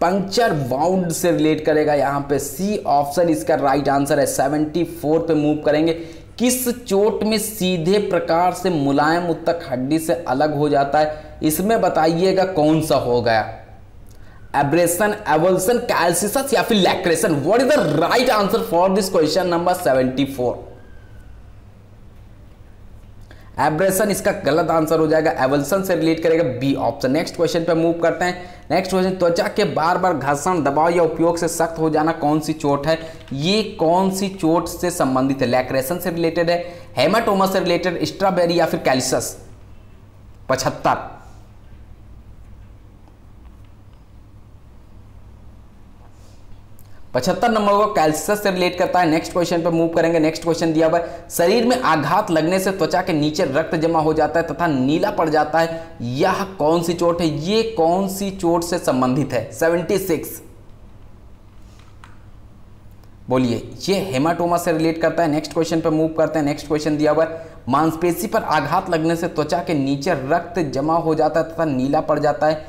पंक्चर बाउंड से रिलेट करेगा यहाँ पे सी ऑप्शन, इसका राइट आंसर है। 74 पे मूव करेंगे। किस चोट में सीधे प्रकार से मुलायम उत्तक हड्डी से अलग हो जाता है? इसमें बताइएगा कौन सा हो गया? एब्रेशन एवल्सन कैल्सिसस या फिर laceration what is the right answer for this question number 74 abrasion इसका गलत आंसर हो जाएगा। एवल्सन से रिलेट करेगा बी ऑप्शन नेक्स्ट क्वेश्चन पे मूव करते हैं। नेक्स्ट क्वेश्चन त्वचा के बार बार घर्षण, दबाव या उपयोग से सख्त हो जाना कौन सी चोट है? ये कौन सी चोट से संबंधित है? लैक्रेशन से रिलेटेड है हेमाटोमा से रिलेटेड स्ट्रॉबेरी या फिर कैलिसस पचहत्तर। पचहत्तर नंबर को कैल्सियस से रिलेट करता है। नेक्स्ट क्वेश्चन पे मूव करेंगे। नेक्स्ट क्वेश्चन दिया हुआ है। शरीर में आघात लगने से त्वचा के नीचे रक्त जमा हो जाता है तथा नीला पड़ जाता है। यह कौन सी चोट है? ये कौन सी चोट से संबंधित है? 76 बोलिए, ये हेमाटोमा से रिलेट करता है। नेक्स्ट क्वेश्चन पे मूव करते हैं। नेक्स्ट क्वेश्चन दिया हुआ है। मांसपेशी पर आघात लगने से त्वचा के नीचे रक्त जमा हो जाता है तथा नीला पड़ जाता है।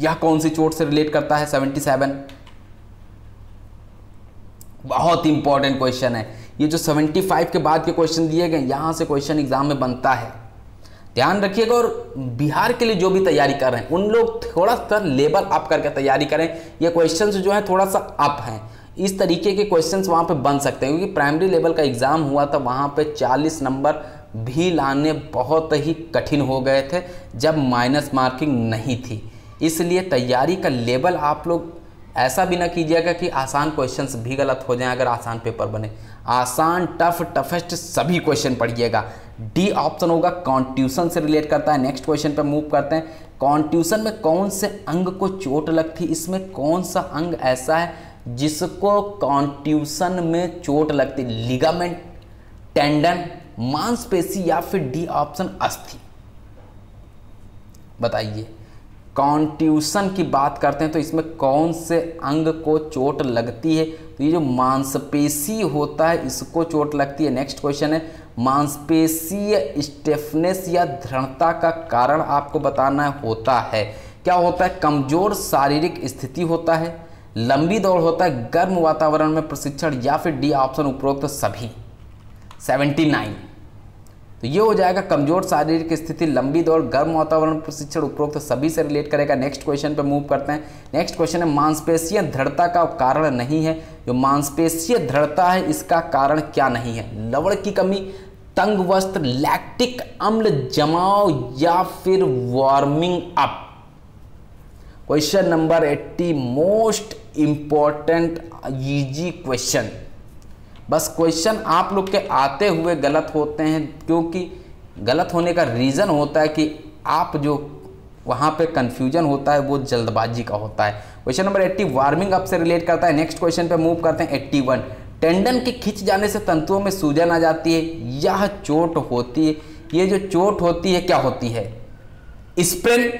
यह कौन सी चोट से रिलेट करता है? 77 बहुत इंपॉर्टेंट क्वेश्चन है। ये जो 75 के बाद के क्वेश्चन दिए गए, यहाँ से क्वेश्चन एग्ज़ाम में बनता है। ध्यान रखिएगा और बिहार के लिए जो भी तैयारी कर रहे हैं, उन लोग थोड़ा सा लेवल अप करके तैयारी करें। ये क्वेश्चन जो है थोड़ा सा अप हैं। इस तरीके के क्वेश्चंस वहाँ पे बन सकते हैं, क्योंकि प्राइमरी लेवल का एग्ज़ाम हुआ था, वहाँ पे 40 नंबर भी लाने बहुत ही कठिन हो गए थे, जब माइनस मार्किंग नहीं थी। इसलिए तैयारी का लेवल आप लोग ऐसा भी ना कीजिएगा कि आसान क्वेश्चंस भी गलत हो जाएँ, अगर आसान पेपर बने। आसान टफ टफेस्ट सभी क्वेश्चन पढ़िएगा। डी ऑप्शन होगा कॉन्ट्यूशन से रिलेट करता है। नेक्स्ट क्वेश्चन पे मूव करते हैं। कॉन्ट्यूशन में कौन से अंग को चोट लगती? इसमें कौन सा अंग ऐसा है जिसको कॉन्ट्यूशन में चोट लगती? लिगामेंट टेंडन मांसपेशी या फिर डी ऑप्शन अस्थि? बताइए। कॉन्ट्यूशन की बात करते हैं तो इसमें कौन से अंग को चोट लगती है? तो ये जो मांसपेशी होता है, इसको चोट लगती है। नेक्स्ट क्वेश्चन है, मांसपेशीय स्टेफनेस या दृढ़ता का कारण आपको बताना होता है। क्या होता है? कमज़ोर शारीरिक स्थिति होता है, लंबी दौड़ होता है, गर्म वातावरण में प्रशिक्षण या फिर डी ऑप्शन उपरोक्त सभी। 79 तो ये हो जाएगा कमज़ोर शारीरिक स्थिति, लंबी दौड़, गर्म वातावरण, प्रशिक्षण उपरोक्त तो सभी से रिलेट करेगा। नेक्स्ट क्वेश्चन पे मूव करते हैं। नेक्स्ट क्वेश्चन है, मांसपेशीय दृढ़ता का कारण नहीं है। जो मांसपेशीय दृढ़ता है, इसका कारण क्या नहीं है? लवण की कमी, तंग वस्त्र लैक्टिक अम्ल जमाव या फिर warming up question number 80 most important easy question बस क्वेश्चन आप लोग के आते हुए गलत होते हैं, क्योंकि गलत होने का रीज़न होता है कि आप जो वहाँ पे कन्फ्यूज़न होता है, वो जल्दबाजी का होता है। क्वेश्चन नंबर 80 वार्मिंग अप से रिलेट करता है। नेक्स्ट क्वेश्चन पे मूव करते हैं 81 टेंडन के खिंच जाने से तंतुओं में सूजन आ जाती है, यह चोट होती है। ये जो चोट होती है, क्या होती है? स्प्रेन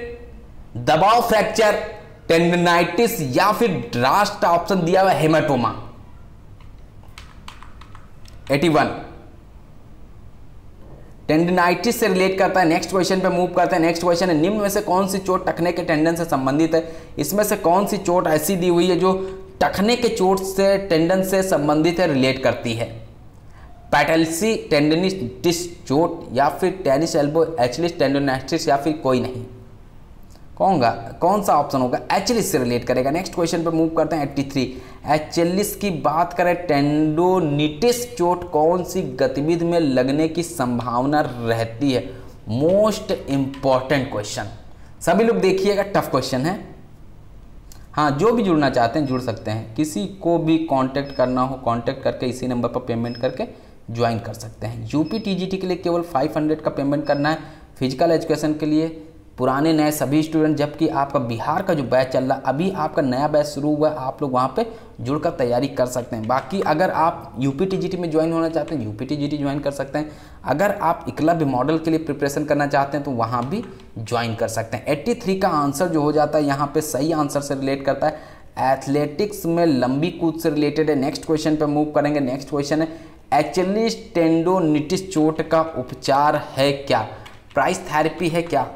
दबाव फ्रैक्चर टेंडनाइटिस या फिर लास्ट ऑप्शन दिया हुआ हेमाटोमा 81. टेंडनाइटिस से रिलेट करता है. नेक्स्ट क्वेश्चन पे मूव करते हैं. नेक्स्ट क्वेश्चन है, निम्न में से कौन सी चोट टखने के टेंडन से संबंधित है? इसमें से कौन सी चोट ऐसी दी हुई है जो टखने के चोट से टेंडन से संबंधित है रिलेट करती है? पैटलसी टेंडनिटिस चोट या फिर टेनिस एल्बो एचलिस टेंडोनाइटिस या फिर कोई नहीं. कौन कौन सा ऑप्शन होगा? एचलिस से रिलेट करेगा। नेक्स्ट क्वेश्चन पर मूव करते हैं 83 एचलिस की बात करें टेंडोनिटिस चोट कौन सी गतिविधि में लगने की संभावना रहती है? मोस्ट इंपॉर्टेंट क्वेश्चन सभी लोग देखिएगा टफ क्वेश्चन है। हाँ जो भी जुड़ना चाहते हैं, जुड़ सकते हैं। किसी को भी कांटेक्ट करना हो कांटेक्ट करके इसी नंबर पर पेमेंट करके ज्वाइन कर सकते हैं। यूपी टीजीटी के लिए केवल 500 का पेमेंट करना है। फ़िज़िकल एजुकेशन के लिए पुराने नए सभी स्टूडेंट जबकि आपका बिहार का जो बैच चल रहा है अभी आपका नया बैच शुरू हुआ है, आप लोग वहाँ पे जुड़कर तैयारी कर सकते हैं। बाकी अगर आप यूपी टीजीटी में ज्वाइन होना चाहते हैं यूपी टीजीटी ज्वाइन कर सकते हैं। अगर आप एकलव्य मॉडल के लिए प्रिपरेशन करना चाहते हैं तो वहाँ भी ज्वाइन कर सकते हैं। एट्टी का आंसर जो हो जाता है, यहाँ पर सही आंसर से रिलेट करता है। एथलेटिक्स में लंबी कूद से रिलेटेड है। नेक्स्ट क्वेश्चन पर मूव करेंगे। नेक्स्ट क्वेश्चन है एचलिस टेंडोनिटिस चोट का उपचार है क्या? प्राइस थेरेपी है क्या?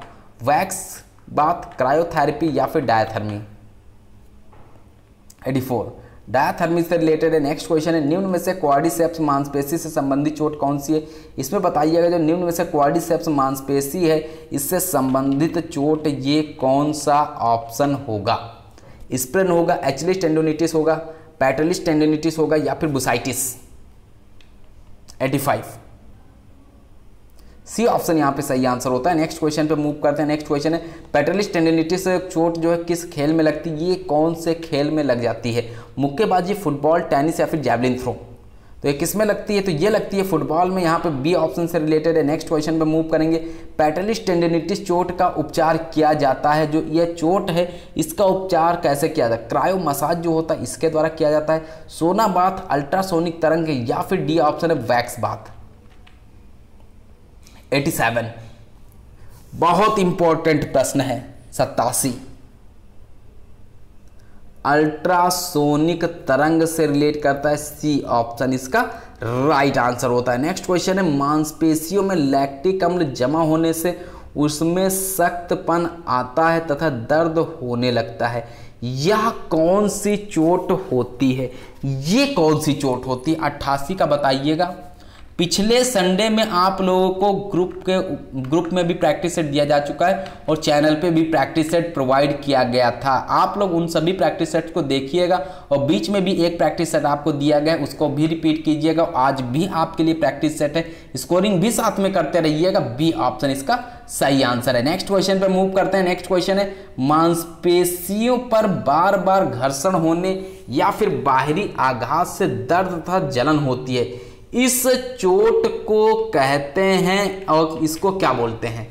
वैक्स, बात, क्रायोथेरेपी या फिर डायथर्मी। 84 डायथर्मी से रिलेटेड है, नेक्स्ट क्वेश्चन है, निम्न में से क्वाडिसेप्स मांसपेशी से संबंधित चोट कौन सी है? इसमें बताइएगा, जो निम्न में से क्वाडिसेप्स मांसपेशी है, इससे संबंधित चोट ये कौन सा ऑप्शन होगा? स्प्रेन होगा एचलिस टेंडोनिटिस होगा पैटलिस टेंडोनिटिस होगा या फिर बुसाइटिस 85 सी ऑप्शन यहाँ पे सही आंसर होता है। नेक्स्ट क्वेश्चन पे मूव करते हैं। नेक्स्ट क्वेश्चन है पेट्रोलिस्ट टेंडेनिटी से चोट जो है किस खेल में लगती है? ये कौन से खेल में लग जाती है? मुक्केबाजी फुटबॉल टेनिस या फिर जैवलिन थ्रो तो ये किसमें लगती है? तो ये लगती है फुटबॉल में। यहाँ पे बी ऑप्शन से रिलेटेड है। नेक्स्ट क्वेश्चन पे मूव करेंगे। पैटलिस टेंडेनिटिस चोट का उपचार किया जाता है। जो ये चोट है, इसका उपचार कैसे किया जाता है? क्रायो मसाज जो होता है, इसके द्वारा किया जाता है। सोना बाथ अल्ट्रासोनिक तरंग या फिर डी ऑप्शन है वैक्स बाथ 87 बहुत इंपॉर्टेंट प्रश्न है, सत्तासी। अल्ट्रासोनिक तरंग से रिलेट करता है सी ऑप्शन इसका राइट आंसर होता है। नेक्स्ट क्वेश्चन है, मांसपेशियों में लैक्टिक अम्ल जमा होने से उसमें सख्तपन आता है तथा दर्द होने लगता है। यह कौन सी चोट होती है? ये कौन सी चोट होती है? अट्ठासी का बताइएगा। पिछले संडे में आप लोगों को ग्रुप के ग्रुप में भी प्रैक्टिस सेट दिया जा चुका है और चैनल पे भी प्रैक्टिस सेट प्रोवाइड किया गया था। आप लोग उन सभी प्रैक्टिस सेट को देखिएगा और बीच में भी एक प्रैक्टिस सेट आपको दिया गया है, उसको भी रिपीट कीजिएगा। आज भी आपके लिए प्रैक्टिस सेट है। स्कोरिंग भी साथ में करते रहिएगा बी ऑप्शन इसका सही आंसर है। नेक्स्ट क्वेश्चन पर मूव करते हैं। नेक्स्ट क्वेश्चन है, मांसपेशियों पर बार बार घर्षण होने या फिर बाहरी आघात से दर्द तथा जलन होती है। इस चोट को कहते हैं और इसको क्या बोलते हैं?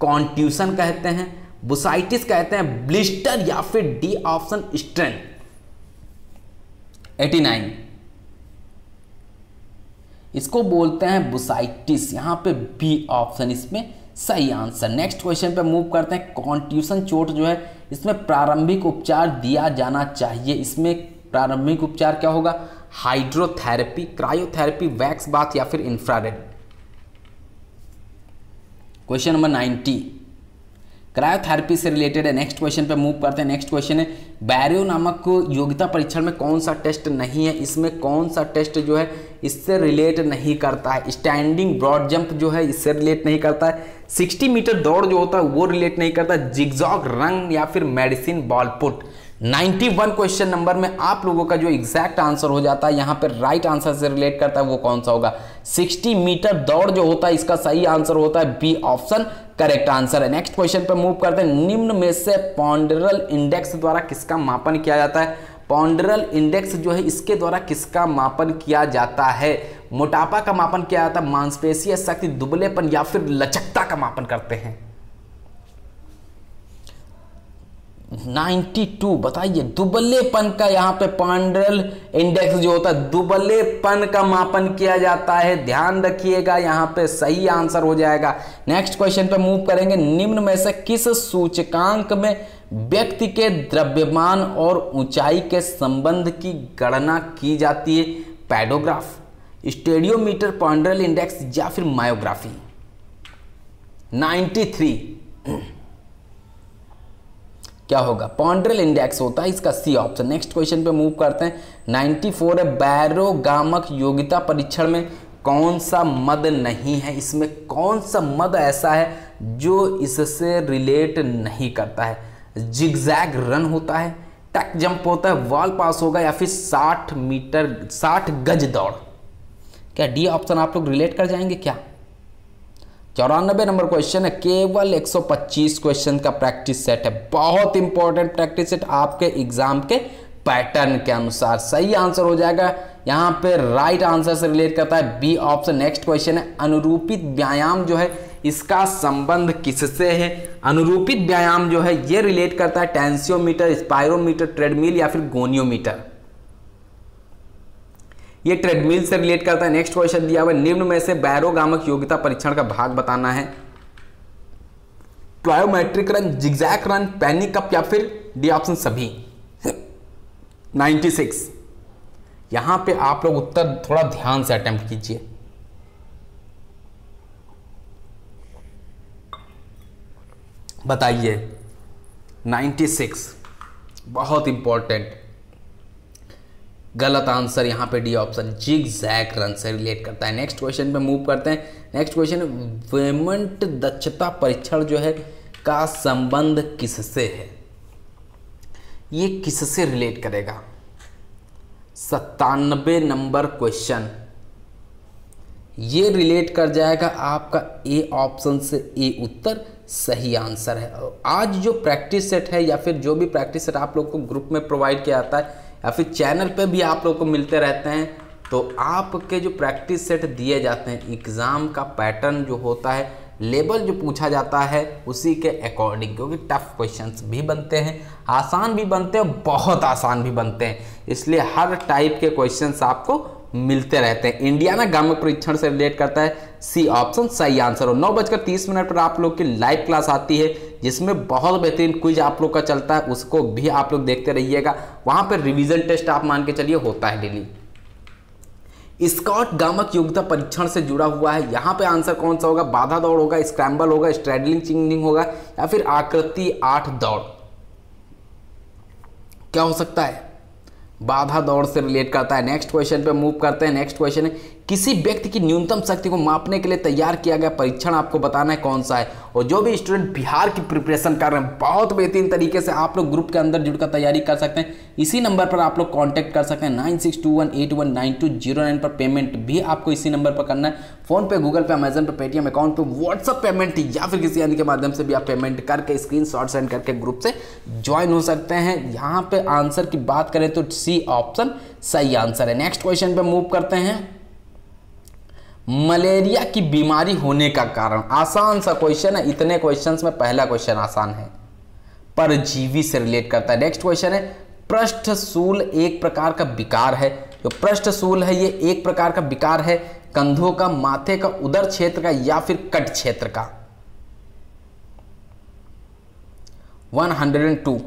कॉन्ट्यूशन कहते हैं, बुसाइटिस कहते हैं, ब्लिस्टर या फिर डी ऑप्शन स्ट्रेन। 89 इसको बोलते हैं बुसाइटिस। यहाँ पे बी ऑप्शन इसमें सही आंसर। नेक्स्ट क्वेश्चन पे मूव करते हैं। कॉन्ट्यूशन चोट जो है, इसमें प्रारंभिक उपचार दिया जाना चाहिए। इसमें प्रारंभिक उपचार क्या होगा? हाइड्रोथेरेपी क्रायोथेरेपी वैक्स बाथ या फिर infrared question number ninety cryotherapy से रिलेटेड है. नेक्स्ट क्वेश्चन पे मूव करते हैं. नेक्स्ट क्वेश्चन है बैरियो नामक योग्यता परीक्षण में कौन सा टेस्ट नहीं है? इसमें कौन सा टेस्ट जो है, इससे रिलेट नहीं करता है. स्टैंडिंग ब्रॉड जंप जो है, इससे रिलेट नहीं करता है. 60 मीटर दौड़ जो होता है, वो रिलेट नहीं करता. जिगजॉग रंग या फिर medicine ball put 91 question number में आप लोगों का जो एग्जैक्ट आंसर हो जाता है, यहाँ पर राइट आंसर से रिलेट करता है, वो कौन सा होगा? 60 मीटर दौड़ जो होता है, इसका सही आंसर होता है बी ऑप्शन करेक्ट आंसर है। नेक्स्ट क्वेश्चन पर मूव करते हैं। निम्न में से पॉन्डरल इंडेक्स द्वारा किसका मापन किया जाता है? पॉन्डरल इंडेक्स जो है, इसके द्वारा किसका मापन किया जाता है? मोटापा का मापन किया जाता है, मांसपेशीय शक्ति, दुबलेपन या फिर लचकता का मापन करते हैं। 92 बताइए, दुबलेपन का यहाँ पे पांडरल इंडेक्स जो होता है, दुबलेपन का मापन किया जाता है। ध्यान रखिएगा, यहाँ पे सही आंसर हो जाएगा। नेक्स्ट क्वेश्चन पे मूव करेंगे। निम्न में से किस सूचकांक में व्यक्ति के द्रव्यमान और ऊंचाई के संबंध की गणना की जाती है? पैडोग्राफ स्टेडियोमीटर पॉन्डरल इंडेक्स या फिर मायोग्राफी 93 क्या होगा? पॉन्ड्रल इंडेक्स होता है, इसका सी ऑप्शन नेक्स्ट क्वेश्चन पे मूव करते हैं. 94 है बैरोगामक योग्यता परीक्षण में कौन सा मद नहीं है? इसमें कौन सा मद ऐसा है जो इससे रिलेट नहीं करता है? जिगजैग रन होता है टक जंप होता है वॉल पास होगा या फिर 60 मीटर 60 गज दौड़? क्या डी ऑप्शन आप लोग रिलेट कर जाएँगे क्या? चौरानबे नंबर क्वेश्चन है, केवल 125 क्वेश्चन का प्रैक्टिस सेट है। बहुत इंपॉर्टेंट प्रैक्टिस सेट आपके एग्ज़ाम के पैटर्न के अनुसार। सही आंसर हो जाएगा। यहाँ पे राइट आंसर से रिलेट करता है। बी ऑप्शन नेक्स्ट क्वेश्चन है, अनुरूपित व्यायाम जो है, इसका संबंध किससे है? अनुरूपित व्यायाम जो है, ये रिलेट करता है। टेंसियोमीटर स्पायरोमीटर ट्रेडमिल या फिर गोनियोमीटर ये ट्रेडमिल से रिलेट करता है। नेक्स्ट क्वेश्चन दिया हुआ निम्न में से बैरोगामक योग्यता परीक्षण का भाग बताना है। ट्रायोमेट्रिक रन जिग्जैक रन पैनिक कप या फिर डी ऑप्शन सभी। 96 यहाँ पे आप लोग उत्तर थोड़ा ध्यान से अटेम्प्ट कीजिए। बताइए। 96 बहुत इंपॉर्टेंट गलत आंसर यहाँ पे D option zigzag run से रिलेट करता है। नेक्स्ट क्वेश्चन पे मूव करते हैं। नेक्स्ट क्वेश्चन, वेमेंट दक्षता परीक्षण जो है, का संबंध किससे है? ये किससे रिलेट करेगा? सत्तानबे नंबर क्वेश्चन। ये रिलेट कर जाएगा आपका ए ऑप्शन से ए उत्तर, सही आंसर है। आज जो प्रैक्टिस सेट है या फिर जो भी प्रैक्टिस सेट आप लोग को ग्रुप में प्रोवाइड किया जाता है या फिर चैनल पे भी आप लोग को मिलते रहते हैं तो आपके जो प्रैक्टिस सेट दिए जाते हैं, एग्ज़ाम का पैटर्न जो होता है लेवल जो पूछा जाता है, उसी के अकॉर्डिंग, क्योंकि टफ क्वेश्चंस भी बनते हैं, आसान भी बनते हैं बहुत आसान भी बनते हैं। इसलिए हर टाइप के क्वेश्चंस आपको मिलते रहते हैं। इंडिया ना गामक परीक्षण से रिलेट करता है। सी ऑप्शन, सही आंसर। हो नौ बजकर तीस मिनट पर आप लोग की लाइव क्लास आती है, जिसमें बहुत बेहतरीन क्विज आप लोग का चलता है, उसको भी आप लोग देखते रहिएगा। वहाँ पर रिवीजन टेस्ट आप मान के चलिए, होता है डेली। स्कॉट गामक योग्यता परीक्षण से जुड़ा हुआ है। यहाँ पे आंसर कौन सा होगा? बाधा दौड़ होगा, स्क्रैम्बल होगा, स्ट्रेडलिंग चिंगलिंग होगा, या फिर आकृति आठ दौड़। क्या हो सकता है? बाधा दौड़ से रिलेट करता है। नेक्स्ट क्वेश्चन पे मूव करते हैं। नेक्स्ट क्वेश्चन है किसी व्यक्ति की न्यूनतम शक्ति को मापने के लिए तैयार किया गया परीक्षण आपको बताना है कौन सा है। और जो भी स्टूडेंट बिहार की प्रिपरेशन कर रहे हैं, बहुत बेहतरीन तरीके से आप लोग ग्रुप के अंदर जुड़कर तैयारी कर सकते हैं। इसी नंबर पर आप लोग कॉन्टैक्ट कर सकते हैं। Nine six two one eight one nine two zero nine पर पेमेंट भी आपको इसी नंबर पर करना है। फ़ोन पे, Google Pay Amazon Pay Paytm account पे व्हाट्सअप पेमेंट या फिर किसी अन्य के माध्यम से भी आप पेमेंट करके स्क्रीन शॉट सेंड करके ग्रुप से ज्वाइन हो सकते हैं। यहाँ पे आंसर की बात करें तो सी ऑप्शन सही आंसर है। नेक्स्ट क्वेश्चन पे मूव करते हैं। मलेरिया की बीमारी होने का कारण। आसान सा क्वेश्चन है, इतने क्वेश्चन में पहला क्वेश्चन आसान है। परजीवी से रिलेट करता है। नेक्स्ट क्वेश्चन है पृष्ठसूल एक प्रकार का विकार है। जो पृष्ठसूल है, ये एक प्रकार का विकार है, कंधों का, माथे का उदर क्षेत्र का या फिर कट क्षेत्र का। 102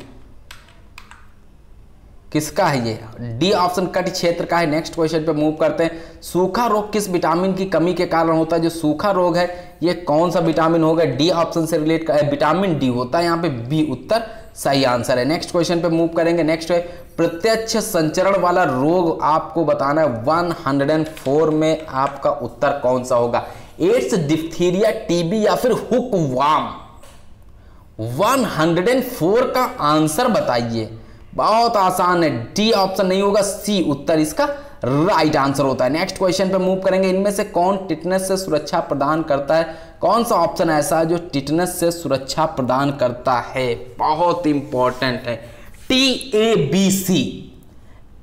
किसका है ये? डी ऑप्शन कट क्षेत्र का है। नेक्स्ट क्वेश्चन पे मूव करते हैं। सूखा रोग किस विटामिन की कमी के कारण होता है? जो सूखा रोग है, ये कौन सा विटामिन होगा? डी ऑप्शन से रिलेट कर विटामिन डी होता है। यहाँ पे बी उत्तर सही आंसर है। नेक्स्ट क्वेश्चन पे मूव करेंगे। नेक्स्ट है, प्रत्यक्ष संचरण वाला रोग आपको बताना है। 104 में आपका उत्तर कौन सा होगा? एड्स डिप्थीरिया टीबी या फिर हुक वाम 104 का आंसर बताइए। बहुत आसान है। डी ऑप्शन नहीं होगा सी उत्तर इसका राइट आंसर होता है। नेक्स्ट क्वेश्चन पे मूव करेंगे। इनमें से कौन टिटनेस से सुरक्षा प्रदान करता है? कौन सा ऑप्शन ऐसा है जो टिटनेस से सुरक्षा प्रदान करता है? बहुत इंपॉर्टेंट है। T A B C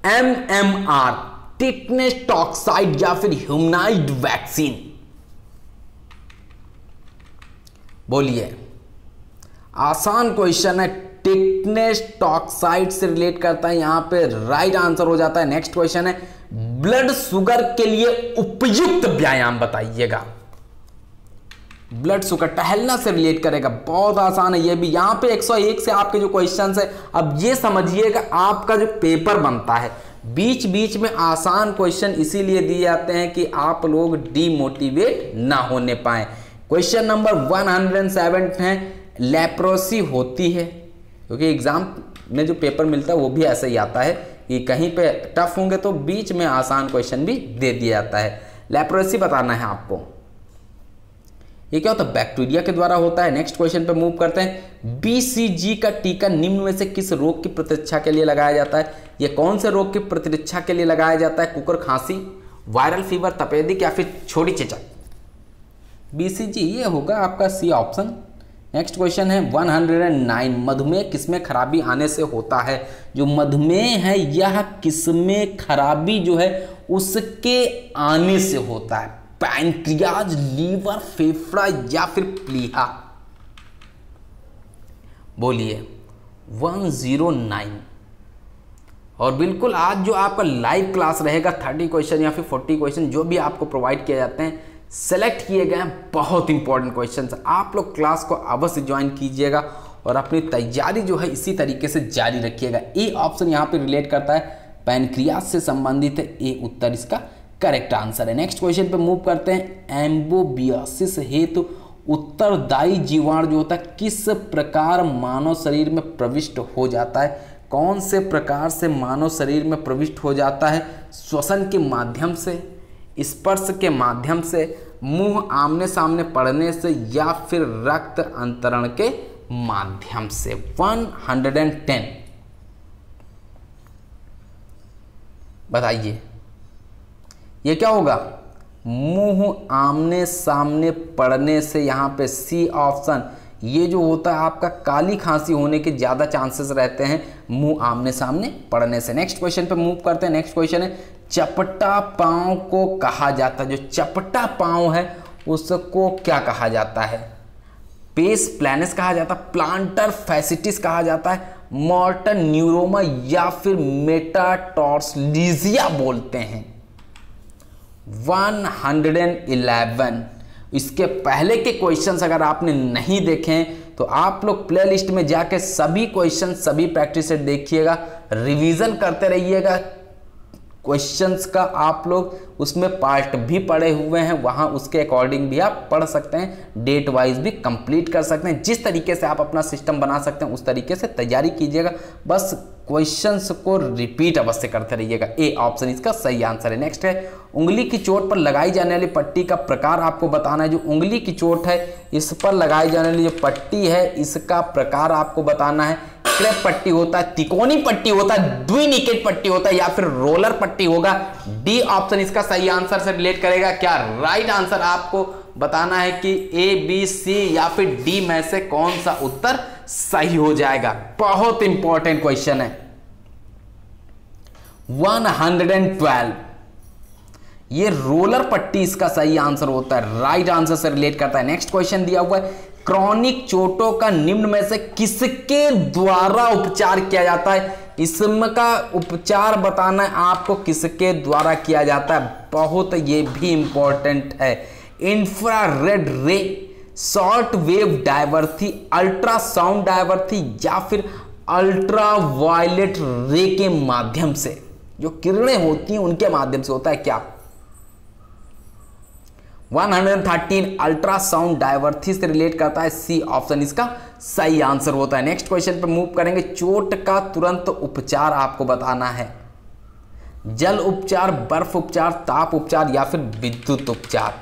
M M R tetanus toxoid या फिर ह्यूमनाइड वैक्सीन बोलिए। आसान क्वेश्चन है। टिटनेस टॉक्साइड से रिलेट करता है। यहाँ पे राइट आंसर हो जाता है। नेक्स्ट क्वेश्चन है ब्लड शुगर के लिए उपयुक्त व्यायाम बताइएगा। ब्लड शुगर टहलना से रिलेट करेगा। बहुत आसान है, ये भी। यहाँ पे 101 से आपके जो क्वेश्चंस है, अब ये समझिएगा आपका जो पेपर बनता है। बीच बीच में आसान क्वेश्चन इसीलिए दिए जाते हैं कि आप लोग डीमोटिवेट ना होने पाए। क्वेश्चन नंबर 107 है लेप्रोसी होती है। क्योंकि एग्ज़ाम में जो पेपर मिलता है वो भी ऐसे ही आता है कि कहीं पे टफ होंगे तो बीच में आसान क्वेश्चन भी दे दिया जाता है। लेप्रोसी बताना है आपको। ये क्या होता है? बैक्टीरिया के द्वारा होता है। नेक्स्ट क्वेश्चन पे मूव करते हैं। बीसीजी का टीका निम्न में से किस रोग की प्रतिरक्षा के लिए लगाया जाता है? ये कौन से रोग की प्रतिरक्षा के लिए लगाया जाता है? कुकर, खांसी वायरल फीवर तपेदिक या फिर छोटी चेचक? बीसीजी ये होगा आपका सी ऑप्शन नेक्स्ट क्वेश्चन है 109 मधुमेह किसमें खराबी आने से होता है? जो मधुमेह है, यह किसमें खराबी जो है, उसके आने से होता है। पैंक्रियाज लीवर फेफड़ा या फिर प्लीहा बोलिए 109 और बिल्कुल आज जो आपका लाइव क्लास रहेगा 30 क्वेश्चन या फिर 40 क्वेश्चन जो भी आपको प्रोवाइड किया जाते हैं सेलेक्ट किए गए हैं बहुत इंपॉर्टेंट क्वेश्चन आप लोग क्लास को अवश्य ज्वाइन कीजिएगा और अपनी तैयारी जो है इसी तरीके से जारी रखिएगा। ए ऑप्शन यहाँ पे रिलेट करता है पैनक्रियास से संबंधित है। ए उत्तर इसका करेक्ट आंसर है। नेक्स्ट क्वेश्चन पे मूव करते हैं। एम्बोबियासिस हेतु तो उत्तरदायी जीवाणु जो होता है, किस प्रकार मानव शरीर में प्रविष्ट हो जाता है? कौन से प्रकार से मानव शरीर में प्रविष्ट हो जाता है? श्वसन के माध्यम से स्पर्श के माध्यम से, मुँह आमने सामने पड़ने से या फिर रक्त अंतरण के माध्यम से। 110 बताइए। ये क्या होगा? मुँह आमने सामने पड़ने से यहाँ पे सी ऑप्शन ये जो होता है आपका काली खांसी होने के ज़्यादा चांसेस रहते हैं मुँह आमने सामने पड़ने से। नेक्स्ट क्वेश्चन पे मूव करते हैं। नेक्स्ट क्वेश्चन है चपटा पाँव को कहा जाता है। जो चपटा पाँव है, उसको क्या कहा जाता है? पेस प्लानस कहा जाता है, प्लांटर फैसिटिस कहा जाता है, मॉर्टन न्यूरोमा या फिर मेटाटॉर्सलीजिया बोलते हैं। 111 इसके पहले के क्वेश्चंस अगर आपने नहीं देखे तो आप लोग प्लेलिस्ट में जाके सभी क्वेश्चन सभी प्रैक्टिस देखिएगा, रिवीजन करते रहिएगा क्वेश्चंस का आप लोग उसमें पार्ट भी पढ़े हुए हैं, वहाँ उसके अकॉर्डिंग भी आप पढ़ सकते हैं डेट वाइज भी कंप्लीट कर सकते हैं। जिस तरीके से आप अपना सिस्टम बना सकते हैं, उस तरीके से तैयारी कीजिएगा। बस क्वेश्चंस को रिपीट अवश्य करते रहिएगा। ए ऑप्शन इसका सही आंसर है। नेक्स्ट है, उंगली की चोट पर लगाई जाने वाली पट्टी का प्रकार आपको बताना है। जो उंगली की चोट है, इस पर लगाई जाने वाली जो पट्टी है, इसका प्रकार आपको बताना है। क्रेप पट्टी होता है तिकोनी पट्टी होता है द्विनिकेट पट्टी होता है या फिर रोलर पट्टी होगा। डी ऑप्शन इसका सही आंसर से रिलेट करेगा। क्या राइट आंसर आपको बताना है कि ए बी सी या फिर डी में से कौन सा उत्तर सही हो जाएगा? बहुत इंपॉर्टेंट क्वेश्चन है। 112 ये रोलर पट्टी इसका सही आंसर होता है, राइट आंसर से रिलेट करता है। नेक्स्ट क्वेश्चन दिया हुआ है क्रॉनिक चोटों का निम्न में से किसके द्वारा उपचार किया जाता है? इसमें का उपचार बताना है आपको किसके द्वारा किया जाता है। बहुत ये भी इंपॉर्टेंट है। Infrared ray short wave diathermy ultrasound diathermy या फिर अल्ट्रा वायलेट रे के माध्यम से। जो किरणें होती हैं, उनके माध्यम से होता है क्या? 113 अल्ट्रासाउंड डायवर्थी से रिलेट करता है सी ऑप्शन इसका। सही आंसर होता है। नेक्स्ट क्वेश्चन पर मूव करेंगे। चोट का तुरंत उपचार आपको बताना है। जल उपचार, बर्फ़ उपचार, ताप उपचार या फिर विद्युत उपचार।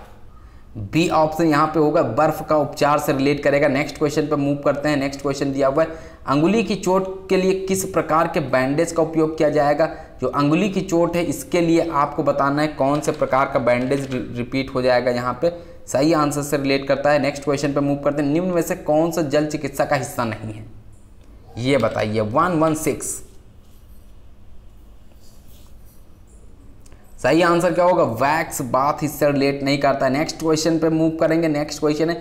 बी ऑप्शन यहाँ पे होगा। बर्फ़ का उपचार से रिलेट करेगा। नेक्स्ट क्वेश्चन पे मूव करते हैं। नेक्स्ट क्वेश्चन दिया हुआ है। अंगुली की चोट के लिए किस प्रकार के बैंडेज का उपयोग किया जाएगा? जो अंगुली की चोट है, इसके लिए आपको बताना है कौन से प्रकार का बैंडेज रिपीट हो जाएगा यहाँ पे। सही आंसर से रिलेट करता है। नेक्स्ट क्वेश्चन पे मूव करते हैं। निम्न में से कौन सा जल चिकित्सा का हिस्सा नहीं है? ये बताइए। वन वन सिक्स सही आंसर क्या होगा? वैक्स बाथ इससे रिलेट नहीं करता नेक्स्ट क्वेश्चन पे मूव करेंगे। नेक्स्ट क्वेश्चन है,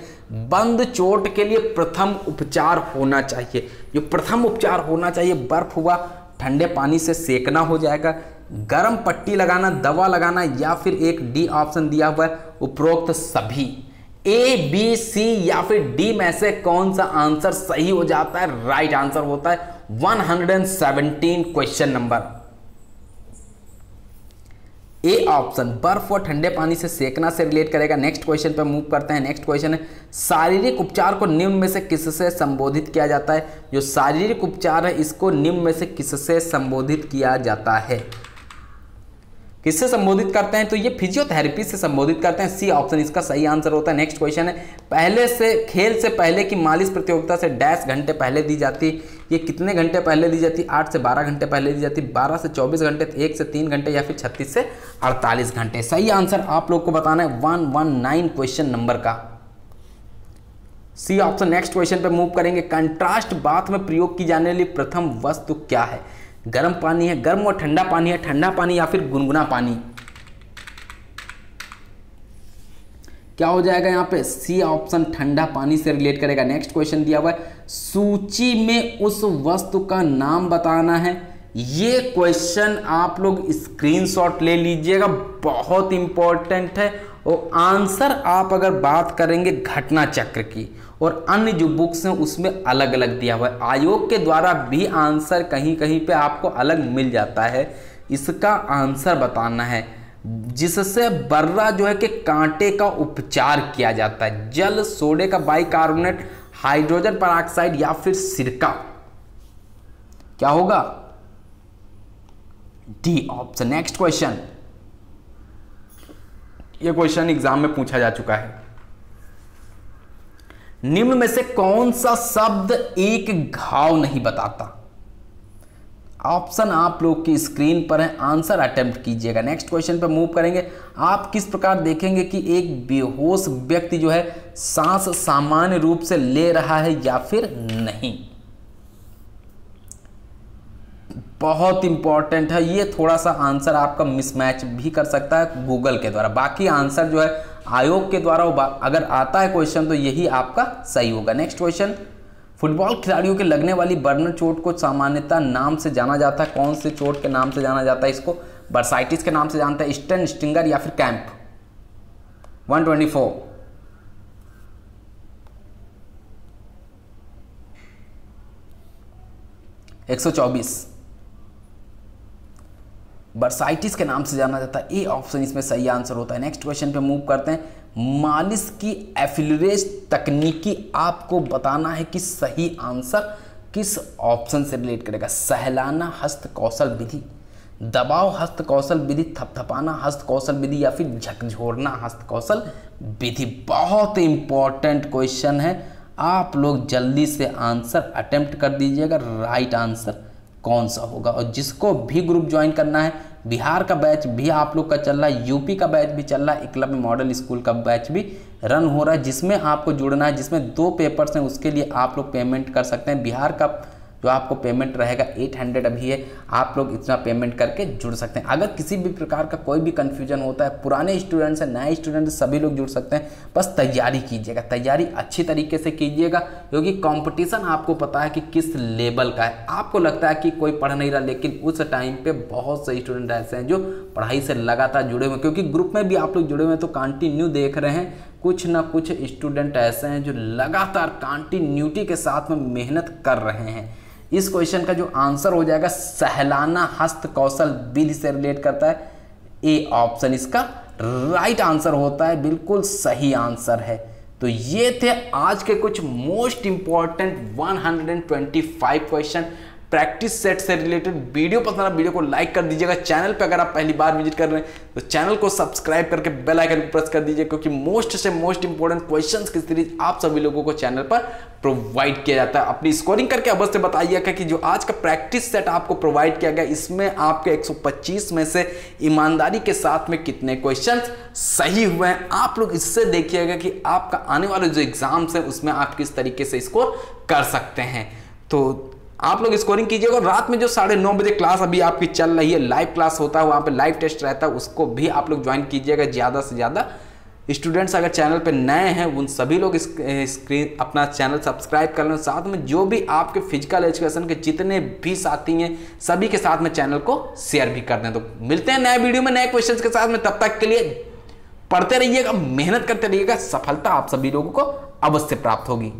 बंद चोट के लिए प्रथम उपचार होना चाहिए। जो प्रथम उपचार होना चाहिए, बर्फ़ हुआ ठंडे पानी से सेकना हो जाएगा। गर्म पट्टी लगाना, दवा लगाना या फिर एक डी ऑप्शन दिया हुआ है, उपरोक्त सभी। ए बी सी या फिर डी में से कौन सा आंसर सही हो जाता है? राइट आंसर होता है। 117 क्वेश्चन नंबर ए ऑप्शन बर्फ़ और ठंडे पानी से सेकना से रिलेट करेगा। नेक्स्ट क्वेश्चन पर मूव करते हैं। नेक्स्ट क्वेश्चन है, शारीरिक उपचार को निम्न में से किससे संबोधित किया जाता है? जो शारीरिक उपचार है, इसको निम्न में से किससे संबोधित किया जाता है? किससे संबोधित करते हैं? तो ये फिजियोथेरेपी से संबोधित करते हैं। सी ऑप्शन इसका सही आंसर होता है। नेक्स्ट क्वेश्चन है। पहले से, खेल से पहले की मालिश प्रतियोगिता से डैश घंटे पहले दी जाती। ये कितने घंटे पहले दी जाती? आठ से बारह घंटे पहले दी जाती। बारह से चौबीस घंटे, एक से तीन घंटे या फिर छत्तीस से अड़तालीस घंटे? सही आंसर आप लोग को बताना है। One one nine question number का। सी ऑप्शन नेक्स्ट क्वेश्चन पे मूव करेंगे। कंट्रास्ट बाथ में प्रयोग की जाने वाली प्रथम वस्तु क्या है? गर्म पानी है, गर्म और ठंडा पानी है, ठंडा पानी या फिर गुनगुना पानी। क्या हो जाएगा यहाँ पे? सी ऑप्शन ठंडा पानी से रिलेट करेगा। नेक्स्ट क्वेश्चन दिया हुआ है, सूची में उस वस्तु का नाम बताना है। ये क्वेश्चन आप लोग स्क्रीनशॉट ले लीजिएगा, बहुत इंपॉर्टेंट है। और आंसर आप अगर बात करेंगे घटना चक्र की और अन्य जो बुक्स हैं, उसमें अलग अलग दिया हुआ है। आयोग के द्वारा भी आंसर कहीं कहीं पे आपको अलग मिल जाता है। इसका आंसर बताना है। जिससे बर्रा जो है कि कांटे का उपचार किया जाता है। जल, सोडे का बाइकार्बोनेट हाइड्रोजन पर या फिर सिरका। क्या होगा? डी ऑप्शन नेक्स्ट क्वेश्चन ये क्वेश्चन एग्ज़ाम में पूछा जा चुका है। निम्न में से कौन सा शब्द एक घाव नहीं बताता? ऑप्शन आप लोग की स्क्रीन पर है, आंसर अटेम्प्ट कीजिएगा। नेक्स्ट क्वेश्चन पर मूव करेंगे। आप किस प्रकार देखेंगे कि एक बेहोश व्यक्ति जो है, सांस सामान्य रूप से ले रहा है या फिर नहीं? बहुत इंपॉर्टेंट है। ये थोड़ा सा आंसर आपका मिसमैच भी कर सकता है गूगल के द्वारा। बाकी आंसर जो है आयोग के द्वारा अगर आता है क्वेश्चन तो यही आपका सही होगा। नेक्स्ट क्वेश्चन फुटबॉल खिलाड़ियों के लगने वाली बर्नर चोट को सामान्यतः नाम से जाना जाता है। कौन से चोट के नाम से जाना जाता है इसको? बर्साइटिस के नाम से जानता है स्टन स्टिंगर या फिर कैंप 124 124 बर्साइटिस के नाम से जाना जाता है। ए ऑप्शन इसमें सही आंसर होता है। नेक्स्ट क्वेश्चन पे मूव करते हैं। मालिश की एफिलरेज तकनीकी आपको बताना है कि सही आंसर किस ऑप्शन से रिलेट करेगा? सहलाना हस्त कौशल विधि, दबाव हस्त कौशल विधि, थपथपाना हस्त कौशल विधि या फिर झकझोरना हस्त कौशल विधि। बहुत इंपॉर्टेंट क्वेश्चन है। आप लोग जल्दी से आंसर अटेम्प्ट कर दीजिएगा। राइट आंसर कौन सा होगा? और जिसको भी ग्रुप ज्वाइन करना है, बिहार का बैच भी आप लोग का चल रहा है यूपी का बैच भी चल रहा है इकलव्य मॉडल स्कूल का बैच भी रन हो रहा है, जिसमें आपको जुड़ना है, जिसमें दो पेपर्स हैं, उसके लिए आप लोग पेमेंट कर सकते हैं। बिहार का जो आपको पेमेंट रहेगा 800 अभी है। आप लोग इतना पेमेंट करके जुड़ सकते हैं। अगर किसी भी प्रकार का कोई भी कन्फ्यूज़न होता है, पुराने स्टूडेंट्स हैं, नए स्टूडेंट सभी लोग जुड़ सकते हैं। बस तैयारी कीजिएगा, तैयारी अच्छी तरीके से कीजिएगा, क्योंकि कॉम्पिटिशन आपको पता है कि किस लेवल का है। आपको लगता है कि कोई पढ़ नहीं रहा, लेकिन उस टाइम पर बहुत से स्टूडेंट ऐसे हैं जो पढ़ाई से लगातार जुड़े हुए क्योंकि ग्रुप में भी आप लोग जुड़े हुए हैं तो कंटिन्यू देख रहे हैं। कुछ ना कुछ स्टूडेंट ऐसे हैं जो लगातार कंटिन्यूटी के साथ में मेहनत कर रहे हैं। इस क्वेश्चन का जो आंसर हो जाएगा सहलाना हस्त कौशल विधि से रिलेट करता है। ए ऑप्शन इसका राइट आंसर होता है, बिल्कुल सही आंसर है। तो ये थे आज के कुछ most important 125 question. Practice set से रिलेटेड वीडियो पसंद आ वीडियो को लाइक कर दीजिएगा। चैनल पे अगर आप पहली बार विज़िट कर रहे हैं तो चैनल को सब्सक्राइब करके बेल आइकन को प्रेस कर दीजिए, क्योंकि मोस्ट से मोस्ट इंपॉर्टेंट क्वेश्चंस की सीरीज़ आप सभी लोगों को चैनल पर प्रोवाइड किया जाता है। अपनी स्कोरिंग करके अवश्य बताइएगा कि जो आज का प्रैक्टिस सेट आपको प्रोवाइड किया गया, इसमें आपके 125 में से ईमानदारी के साथ में कितने क्वेश्चन सही हुए हैं। आप लोग इससे देखिएगा कि आपका आने वाले जो एग्ज़ाम्स है, उसमें आप किस तरीके से स्कोर कर सकते हैं। तो आप लोग स्कोरिंग कीजिएगा रात में जो साढ़े नौ बजे क्लास अभी आपकी चल रही है लाइव क्लास होता है, वहाँ पे लाइव टेस्ट रहता है, उसको भी आप लोग ज्वाइन कीजिएगा ज़्यादा से ज़्यादा। स्टूडेंट्स अगर चैनल पे नए हैं, उन सभी लोग स्क्रीन अपना चैनल सब्सक्राइब कर लें। साथ में जो भी आपके फ़िज़िकल एजुकेशन के जितने भी साथी हैं, सभी के साथ में चैनल को शेयर भी कर दें। तो मिलते हैं नए वीडियो में, नए क्वेश्चन के साथ में। तब तक के लिए पढ़ते रहिएगा, मेहनत करते रहिएगा। सफलता आप सभी लोगों को अवश्य प्राप्त होगी।